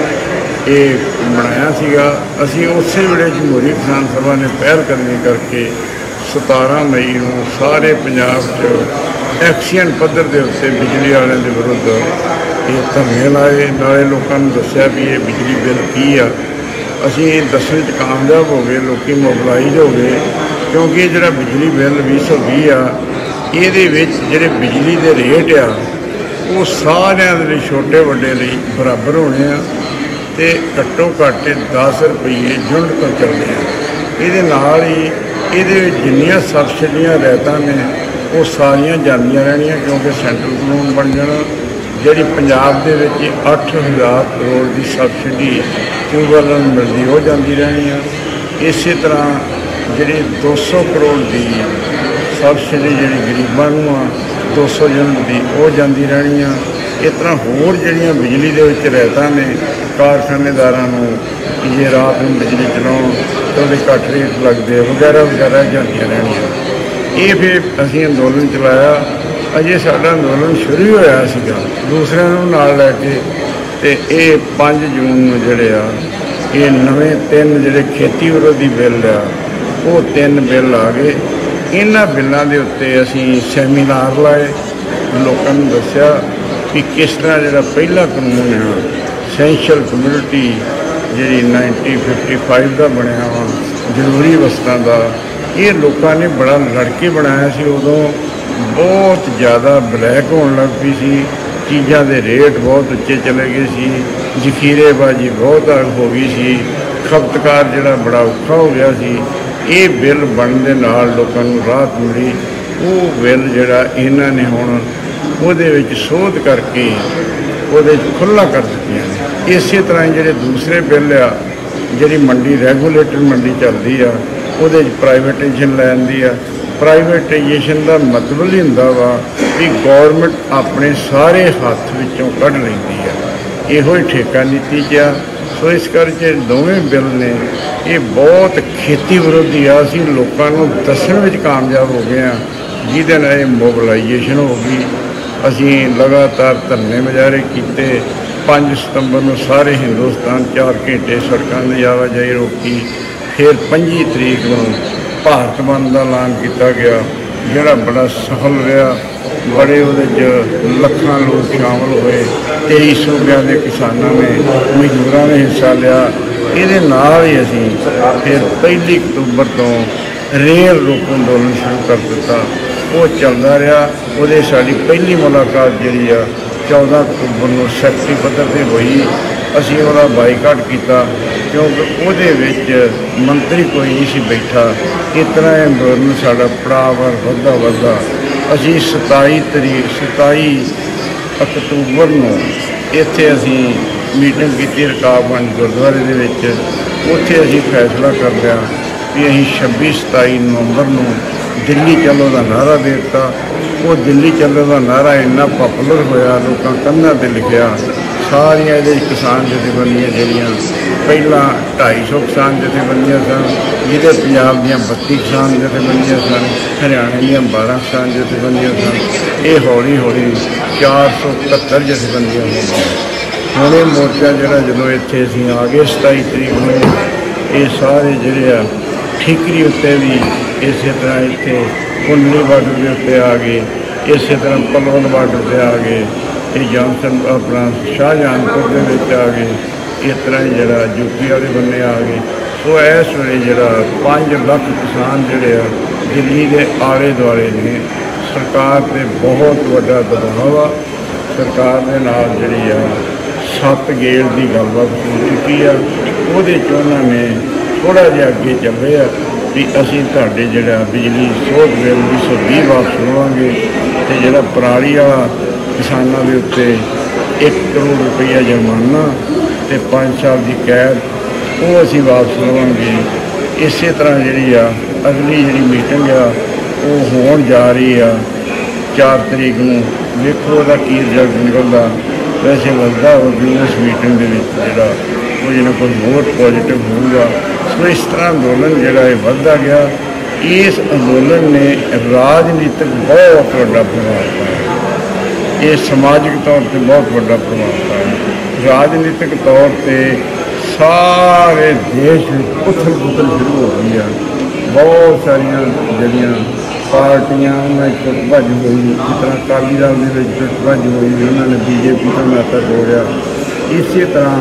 ਇਹ ਬਣਾਇਆ ਸੀਗਾ। ਅਸੀਂ ਉਸੇ ਵੇਲੇ ਜਮਹੂਰੀ ਕਿਸਾਨ ਸਭਾ ਨੇ ਪਹਿਲ ਕਰਨੀ ਕਰਕੇ 17 ਮਈ ਨੂੰ ਸਾਰੇ ਪੰਜਾਬ 'ਚ ਐਕਸੀਅਨ ਪੱਧਰ ਦੇ ਉੱਤੇ ਬਿਜਲੀ ਵਾਲਿਆਂ ਦੇ ਵਿਰੁੱਧ ਇਹ ਧਰਨੇ ਲਾਏ। ਨਾਲੇ ਲੋਕਾਂ ਨੂੰ ਦੱਸਿਆ ਵੀ ਇਹ ਬਿਜਲੀ ਬਿੱਲ ਕੀ ਆ। ਅਸੀਂ ਇਹ ਦੱਸਣ 'ਚ ਕਾਮਯਾਬ ਹੋ ਗਏ, ਲੋਕੀ ਮੋਬਲਾਈਜ਼ ਹੋ ਗਏ, ਕਿਉਂਕਿ ਇਹ ਜਿਹੜਾ ਬਿਜਲੀ ਬਿੱਲ 2020 ਆ, ਇਹਦੇ ਵਿੱਚ ਜਿਹੜੇ ਬਿਜਲੀ ਦੇ ਰੇਟ ਆ, ਉਹ ਸਾਰਿਆਂ ਦੇ ਲਈ ਛੋਟੇ ਵੱਡੇ ਲਈ ਬਰਾਬਰ ਹੋਣੇ ਆ। ਤੇ ਘੱਟੋ ਘੱਟ 10 ਰੁਪਏ ਯੂਨਿਟ ਤੋਂ ਚੱਲਦੇ ਆ। ਇਹਦੇ ਨਾਲ ਹੀ ਇਹਦੇ ਵਿੱਚ ਜਿੰਨੀਆਂ ਸਬਸਿਡੀਆਂ ਰਹਿਤਾਂ ਨੇ, ਉਹ ਸਾਰੀਆਂ ਜਾਂਦੀਆਂ ਰਹਿਣੀਆਂ ਕਿਉਂਕਿ ਸੈਂਟਰਲ ਕਾਨੂੰਨ ਬਣ ਜਾਣਾ। ਜਿਹੜੀ ਪੰਜਾਬ ਦੇ ਵਿੱਚ 8000 ਕਰੋੜ ਦੀ ਸਬਸਿਡੀ ਟਿਊਬਵੈੱਲਾਂ ਨੂੰ ਮਿਲਦੀ, ਉਹ ਜਾਂਦੀ ਰਹਿਣੀ ਆ। ਇਸੇ ਤਰ੍ਹਾਂ ਜਿਹੜੀ 200 ਕਰੋੜ ਦੀ ਸਬਸਿਡੀ ਜਿਹੜੀ ਗਰੀਬਾਂ ਨੂੰ ਆ 200 ਯੂਨਿਟ ਦੀ, ਉਹ ਜਾਂਦੀ ਰਹਿਣੀ ਆ। ਇਸ ਤਰ੍ਹਾਂ ਹੋਰ ਜਿਹੜੀਆਂ ਬਿਜਲੀ ਦੇ ਵਿੱਚ ਰਹਿਤਾਂ ਨੇ ਕਾਰਖਾਨੇਦਾਰਾਂ ਨੂੰ ਜੇ ਰਾਤ ਨੂੰ ਬਿਜਲੀ ਚਲਾਉਣ ਤਾਂ ਉਹਦੇ ਘੱਟ ਰੇਟ ਲੱਗਦੇ ਵਗੈਰਾ ਵਗੈਰਾ ਜਾਂਦੀਆਂ ਰਹਿਣੀਆਂ। ਇਹ ਫਿਰ ਅਸੀਂ ਅੰਦੋਲਨ ਚਲਾਇਆ। ਅਜੇ ਸਾਡਾ ਅੰਦੋਲਨ ਸ਼ੁਰੂ ਹੋਇਆ ਸੀਗਾ। ਦੂਸਰਿਆਂ ਨੂੰ ਨਾਲ ਲੈ ਕੇ ਤੇ ਇਹ 5 ਜੂਨ ਨੂੰ ਜਿਹੜੇ ਆ, ਇਹ ਨਵੇਂ ਤਿੰਨ ਜਿਹੜੇ ਖੇਤੀ ਵਿਰੋਧੀ ਬਿੱਲ ਆ, ਉਹ ਤਿੰਨ ਬਿੱਲ ਆ ਗਏ। ਇਹਨਾਂ ਬਿੱਲਾਂ ਦੇ ਉੱਤੇ ਅਸੀਂ ਸੈਮੀਨਾਰ ਲਾਏ। ਲੋਕਾਂ ਨੂੰ ਦੱਸਿਆ ਕਿ ਕਿਸ ਤਰ੍ਹਾਂ ਜਿਹੜਾ ਪਹਿਲਾ ਕਾਨੂੰਨ ਹੈ ਸੈਂਸ਼ੀਅਲ ਕਮਿਊਨਿਟੀ ਜਿਹੜੀ 1955 ਦਾ ਬਣਿਆ ਵਾ, ਜ਼ਰੂਰੀ ਵਸਤਾਂ ਦਾ, ਇਹ ਲੋਕਾਂ ਨੇ ਬੜਾ ਲੜ ਕੇ ਬਣਾਇਆ ਸੀ, ਉਦੋਂ ਬਹੁਤ ਜ਼ਿਆਦਾ ਬਲੈਕ ਹੋਣ ਲੱਗ ਪਈ ਸੀ, ਚੀਜ਼ਾਂ ਦੇ ਰੇਟ ਬਹੁਤ ਉੱਚੇ ਚਲੇ ਗਏ ਸੀ, ਜ਼ਖੀਰੇਬਾਜ਼ੀ ਬਹੁਤ ਹੋ ਗਈ ਸੀ, ਖਪਤਕਾਰ ਜਿਹੜਾ ਬੜਾ ਔਖਾ ਹੋ ਗਿਆ ਸੀ, ਇਹ ਬਿੱਲ ਬਣਨ ਦੇ ਨਾਲ ਲੋਕਾਂ ਨੂੰ ਰਾਹਤ ਮਿਲੀ, ਉਹ ਬਿੱਲ ਜਿਹੜਾ ਇਹਨਾਂ ਨੇ ਹੁਣ ਉਹਦੇ ਵਿੱਚ ਸੋਧ ਕਰਕੇ ਉਹਦੇ 'ਚ ਖੁੱਲਾ ਕਰ ਦਿੱਤੀਆਂ। ਇਸੇ ਤਰ੍ਹਾਂ ਹੀ ਜਿਹੜੇ ਦੂਸਰੇ ਬਿੱਲ ਆ, ਜਿਹੜੀ ਮੰਡੀ ਰੈਗੂਲੇਟਡ ਮੰਡੀ ਚੱਲਦੀ ਆ, ਉਹਦੇ 'ਚ ਪ੍ਰਾਈਵੇਟਾਈਜੇਸ਼ਨ ਲੈਣ ਦੀ ਆ। ਪ੍ਰਾਈਵੇਟਾਈਜੇਸ਼ਨ ਦਾ ਮਤਲਬ ਹੀ ਹੁੰਦਾ ਵਾ ਵੀ ਗਵਰਨਮੈਂਟ ਆਪਣੇ ਸਾਰੇ ਹੱਥ ਵਿੱਚੋਂ ਕੱਢ ਲੈਂਦੀ ਆ। ਇਹੋ ਹੀ ਠੇਕਾ ਨੀਤੀ 'ਚ ਆ। ਸੋ ਇਸ ਕਰਕੇ ਦੋਵੇਂ ਬਿੱਲ ਨੇ ਇਹ ਬਹੁਤ ਖੇਤੀ ਵਿਰੋਧੀ ਆ। ਅਸੀਂ ਲੋਕਾਂ ਨੂੰ ਦੱਸਣ ਵਿੱਚ ਕਾਮਯਾਬ ਹੋ ਗਏ ਆ। ਜਿਹਦੇ ਨਾਲ ਇਹ ਮੋਬਿਲਾਈਜੇਸ਼ਨ ਹੋ ਗਈ। ਅਸੀਂ ਲਗਾਤਾਰ ਧਰਨੇ ਮੁਜ਼ਾਹਰੇ ਕੀਤੇ। 5 ਸਤੰਬਰ ਨੂੰ ਸਾਰੇ ਹਿੰਦੁਸਤਾਨ 4 ਘੰਟੇ ਸੜਕਾਂ ਦੀ ਆਵਾਜਾਈ ਰੋਕੀ। ਫਿਰ 25 ਤਰੀਕ ਨੂੰ ਭਾਰਤ ਬੰਦ ਦਾ ਐਲਾਨ ਕੀਤਾ ਗਿਆ, ਜਿਹੜਾ ਬੜਾ ਸਫਲ ਰਿਹਾ। ਬੜੇ ਉਹਦੇ 'ਚ ਲੱਖਾਂ ਲੋਕ ਸ਼ਾਮਲ ਹੋਏ। 23 ਸੂਬਿਆਂ ਦੇ ਕਿਸਾਨਾਂ ਨੇ ਮਜ਼ਦੂਰਾਂ ਨੇ ਹਿੱਸਾ ਲਿਆ। ਇਹਦੇ ਨਾਲ ਹੀ ਅਸੀਂ ਫਿਰ ਪਹਿਲੀ ਅਕਤੂਬਰ ਤੋਂ ਰੇਲ ਰੋਕੋ ਅੰਦੋਲਨ ਸ਼ੁਰੂ ਕਰ ਦਿੱਤਾ। ਉਹ ਚੱਲਦਾ ਰਿਹਾ। ਉਹਦੇ ਸਾਡੀ ਪਹਿਲੀ ਮੁਲਾਕਾਤ ਜਿਹੜੀ ਆ 14 ਅਕਤੂਬਰ ਨੂੰ ਸੈਕਟਰੀ ਪੱਧਰ ਤੇ ਹੋਈ। ਅਸੀਂ ਉਹਦਾ ਬਾਈਕਾਟ ਕੀਤਾ, ਕਿਉਂਕਿ ਉਹਦੇ ਵਿੱਚ ਮੰਤਰੀ ਕੋਈ ਨਹੀਂ ਸੀ ਬੈਠਾ। ਇਸ ਤਰ੍ਹਾਂ ਇਹ ਅੰਦੋਲਨ ਸਾਡਾ ਪੜਾਵਰ ਵੱਧਾ ਵੱਧਾ ਅਸੀਂ 27 ਤਰੀਕ 27 ਅਕਤੂਬਰ ਨੂੰ ਇੱਥੇ ਅਸੀਂ ਮੀਟਿੰਗ ਕੀਤੀ ਰਕਾਬਗੰਜ ਗੁਰਦੁਆਰੇ ਦੇ ਵਿੱਚ। ਉੱਥੇ ਅਸੀਂ ਫੈਸਲਾ ਕਰ ਲਿਆ ਵੀ ਅਸੀਂ 26 27 ਨਵੰਬਰ ਨੂੰ ਦਿੱਲੀ ਚੱਲੋ ਦਾ ਨਾਰਾ ਦੇ ਦਿੱਤਾ। ਉਹ ਦਿੱਲੀ ਚੱਲਣ ਦਾ ਨਾਰਾ ਇੰਨਾ ਪਪੂਲਰ ਹੋਇਆ, ਲੋਕਾਂ ਕੰਨਾਂ ਤੇ ਲਿਖਿਆ, ਸਾਰੀਆਂ ਇਹਦੇ ਕਿਸਾਨ ਜਥੇਬੰਦੀਆਂ ਜਿਹੜੀਆਂ, ਪਹਿਲਾਂ 250 ਕਿਸਾਨ ਜਥੇਬੰਦੀਆਂ ਸਨ, ਜਿਹਦੇ ਪੰਜਾਬ ਦੀਆਂ 32 ਕਿਸਾਨ ਜਥੇਬੰਦੀਆਂ ਸਨ, ਹਰਿਆਣੇ ਦੀਆਂ 12 ਕਿਸਾਨ ਜਥੇਬੰਦੀਆਂ ਸਨ, ਇਹ ਹੌਲੀ ਹੌਲੀ 471 ਜਥੇਬੰਦੀਆਂ ਹੋ ਗਈਆਂ। ਹੁਣ ਇਹ ਮੋਰਚਾ ਜਿਹੜਾ ਜਦੋਂ ਇੱਥੇ ਅਸੀਂ ਆ ਗਏ 27 ਤਰੀਕ ਨੂੰ, ਇਹ ਸਾਰੇ ਜਿਹੜੇ ਆ, ਠੀਕਰੀ ਉੱਤੇ ਵੀ ਇਸੇ ਤਰ੍ਹਾਂ ਇੱਥੇ ਕੁੰਡਲੀ ਬਾਰਡਰ ਦੇ ਉੱਤੇ ਆ ਗਏ, ਇਸੇ ਤਰ੍ਹਾਂ ਪਲਵਨ ਬਾਰਡਰ ਤੇ ਆ ਗਏ ਇਹ ਜੌਨਸਨ, ਆਪਣਾ ਸ਼ਾਹਜਹਾਨਪੁਰ ਦੇ ਵਿੱਚ ਆ ਗਏ। ਇਸ ਤਰ੍ਹਾਂ ਹੀ ਜਿਹੜਾ ਯੂਪੀ ਵਾਲੇ ਬੰਨੇ ਆ ਗਏ। ਸੋ ਇਸ ਵੇਲੇ ਜਿਹੜਾ 5 ਲੱਖ ਕਿਸਾਨ ਜਿਹੜੇ ਆ, ਦਿੱਲੀ ਦੇ ਆਲੇ ਦੁਆਲੇ ਨੇ, ਸਰਕਾਰ ਤੇ ਬਹੁਤ ਵੱਡਾ ਦਬਾਅ ਆ। ਸਰਕਾਰ ਦੇ ਨਾਲ ਜਿਹੜੀ ਆ ਸੱਤ ਗੇੜ ਦੀ ਗੱਲਬਾਤ ਹੋ ਚੁੱਕੀ ਆ। ਉਹਦੇ ਚ ਉਹਨਾਂ ਨੇ ਥੋੜਾ ਜਿਹਾ ਅੱਗੇ ਚੱਲੇ ਆ। ਵੀ ਅਸੀਂ ਤੁਹਾਡੇ ਜਿਹੜਾ ਬਿਜਲੀ ਸੋਧ ਬਿੱਲ 220 ਵਾਪਸ ਲਵਾਂਗੇ ਤੇ ਜਿਹੜਾ ਪਰਾਲੀ ਵਾਲਾ ਕਿਸਾਨਾਂ ਦੇ ਉੱਤੇ 1 ਕਰੋੜ ਰੁਪਈਆ ਜੁਰਮਾਨਾ ਤੇ 5 ਸਾਲ ਦੀ ਕੈਦ, ਉਹ ਅਸੀਂ ਵਾਪਸ ਲਵਾਂਗੇ ਇਸੇ ਤਰ੍ਹਾਂ ਜਿਹੜੀ ਆ, ਅਗਲੀ ਜਿਹੜੀ ਮੀਟਿੰਗ ਆ, ਉਹ ਹੋਣ ਜਾ ਰਹੀ ਆ। 4 ਤਰੀਕ ਨੂੰ ਵੇਖੋ ਉਹਦਾ ਕੀ ਰਿਜ਼ਲਟ ਨਿਕਲਦਾ। ਵੈਸੇ ਲੱਗਦਾ ਉਹ ਵੀ ਉਸ ਮੀਟਿੰਗ ਦੇ ਵਿੱਚ ਜਿਹੜਾ ਉਹ ਜਿਹਨਾਂ ਕੋਈ ਹੋਰ ਪੋਜ਼ਿਟਿਵ ਹੋਊਗਾ। ਸੋ ਇਸ ਤਰ੍ਹਾਂ ਅੰਦੋਲਨ ਜਿਹੜਾ ਹੈ ਵੱਧਦਾ ਗਿਆ, ਇਸ ਅੰਦੋਲਨ ਨੇ ਰਾਜਨੀਤਿਕ ਬਹੁਤ ਵੱਡਾ ਪ੍ਰਭਾਵ ਪਾਇਆ। ਇਹ ਸਮਾਜਿਕ ਤੌਰ ਤੇ ਬਹੁਤ ਵੱਡਾ ਪ੍ਰਭਾਵ ਪਾਇਆ। ਰਾਜਨੀਤਿਕ ਤੌਰ ਤੇ ਸਾਰੇ ਦੇਸ਼ ਵਿੱਚ ਉਥਲ ਪੁਥਲ ਸ਼ੁਰੂ ਹੋ ਗਈ ਆ। ਬਹੁਤ ਸਾਰੀਆਂ ਜਿਹੜੀਆਂ ਪਾਰਟੀਆਂ ਉਹਨਾਂ ਵਿੱਚ ਭੱਜ ਹੋਈ ਇਸ ਤਰ੍ਹਾਂ ਅਕਾਲੀ ਦਲ ਦੇ ਵਿੱਚ ਭੱਜ ਹੋਈ, ਉਹਨਾਂ ਨੇ ਬੀਜੇਪੀ ਤੋਂ ਨਾਤਾ ਜੋੜਿਆ ਇਸੇ ਤਰ੍ਹਾਂ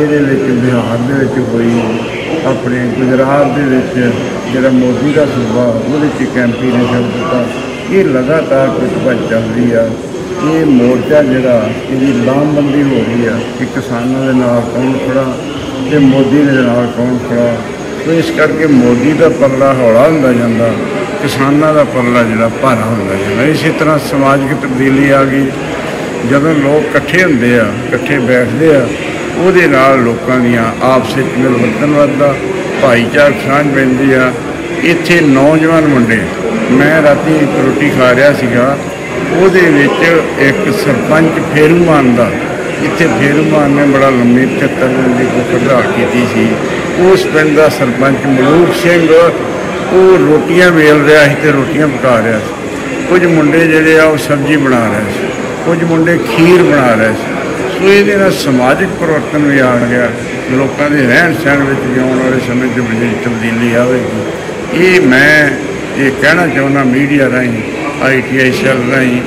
ਇਹਦੇ ਵਿੱਚ ਬਿਹਾਰ ਦੇ ਵਿੱਚ ਹੋਈ ਆਪਣੇ ਗੁਜਰਾਤ ਦੇ ਵਿੱਚ ਜਿਹੜਾ ਮੋਦੀ ਦਾ ਸੂਬਾ, ਉਹਦੇ ਚ ਕੈਂਪੀ ਨੇ ਸ਼ੁਰੂ ਦਿੱਤਾ ਇਹ ਲਗਾਤਾਰ ਕੁਝ ਭੱਜ ਚੱਲ ਰਹੀ ਆ। ਇਹ ਮੋਰਚਾ ਜਿਹੜਾ, ਇਹਦੀ ਲਾਮਬੰਦੀ ਹੋ ਰਹੀ ਆ ਕਿ ਕਿਸਾਨਾਂ ਦੇ ਨਾਲ ਕੌਣ ਖੜਾ ਤੇ ਮੋਦੀ ਦੇ ਨਾਲ ਕੌਣ ਖੜਾ। ਸੋ ਇਸ ਕਰਕੇ ਮੋਦੀ ਦਾ ਪੱਲਾ ਹੌਲਾ ਹੁੰਦਾ ਜਾਂਦਾ, ਕਿਸਾਨਾਂ ਦਾ ਪੱਲਾ ਜਿਹੜਾ ਭਾਰਾ ਹੁੰਦਾ ਜਾਂਦਾ। ਇਸੇ ਤਰ੍ਹਾਂ ਸਮਾਜਿਕ ਤਬਦੀਲੀ ਆ ਗਈ। ਜਦੋਂ ਲੋਕ ਇਕੱਠੇ ਹੁੰਦੇ ਆ, ਇਕੱਠੇ ਬੈਠਦੇ ਆ ਉਹਦੇ ਨਾਲ ਲੋਕਾਂ ਦੀਆਂ ਆਪਸ ਵਿੱਚ ਮਿਲਵਰਤਨ ਵੱਧਦਾ, ਭਾਈਚਾਰਕ ਸਾਂਝ ਪੈਂਦੀ ਆ। ਇੱਥੇ ਨੌਜਵਾਨ ਮੁੰਡੇ, ਮੈਂ ਰਾਤੀ ਇੱਕ ਰੋਟੀ ਖਾ ਰਿਹਾ ਸੀਗਾ। ਉਹਦੇ ਵਿੱਚ ਇੱਕ ਸਰਪੰਚ ਫੇਰੂਮਾਨ ਦਾ, ਇੱਥੇ ਫੇਰੂਮਾਨ ਨੇ ਬੜਾ ਲੰਮੀ 73 ਦਿਨ ਦੀ ਕੋਈ ਕੀਤੀ ਸੀ। ਉਸ ਪਿੰਡ ਦਾ ਸਰਪੰਚ ਮਲੂਕ ਸਿੰਘ, ਉਹ ਰੋਟੀਆਂ ਵੇਲ ਰਿਹਾ ਸੀ ਤੇ ਰੋਟੀਆਂ ਪਕਾ ਰਿਹਾ ਸੀ। ਕੁਝ ਮੁੰਡੇ ਜਿਹੜੇ ਆ, ਉਹ ਸਬਜ਼ੀ ਬਣਾ ਰਹੇ ਸੀ। ਕੁਝ ਮੁੰਡੇ ਖੀਰ ਬਣਾ ਰਹੇ ਸੀ। ਸੋ ਇਹਦੇ ਨਾਲ ਸਮਾਜਿਕ ਪਰਿਵਰਤਨ ਵੀ ਆ ਗਿਆ, ਲੋਕਾਂ ਦੇ ਰਹਿਣ ਸਹਿਣ ਵਿੱਚ ਵੀ ਆਉਣ ਵਾਲੇ ਸਮੇਂ 'ਚ ਬੜੀ ਤਬਦੀਲੀ ਆਵੇਗੀ। ਇਹ ਮੈਂ ਇਹ ਕਹਿਣਾ ਚਾਹੁੰਦਾ ਮੀਡੀਆ ਰਾਹੀਂ ਆਈਟੀਆਈ ਸੈੱਲ ਰਾਹੀਂ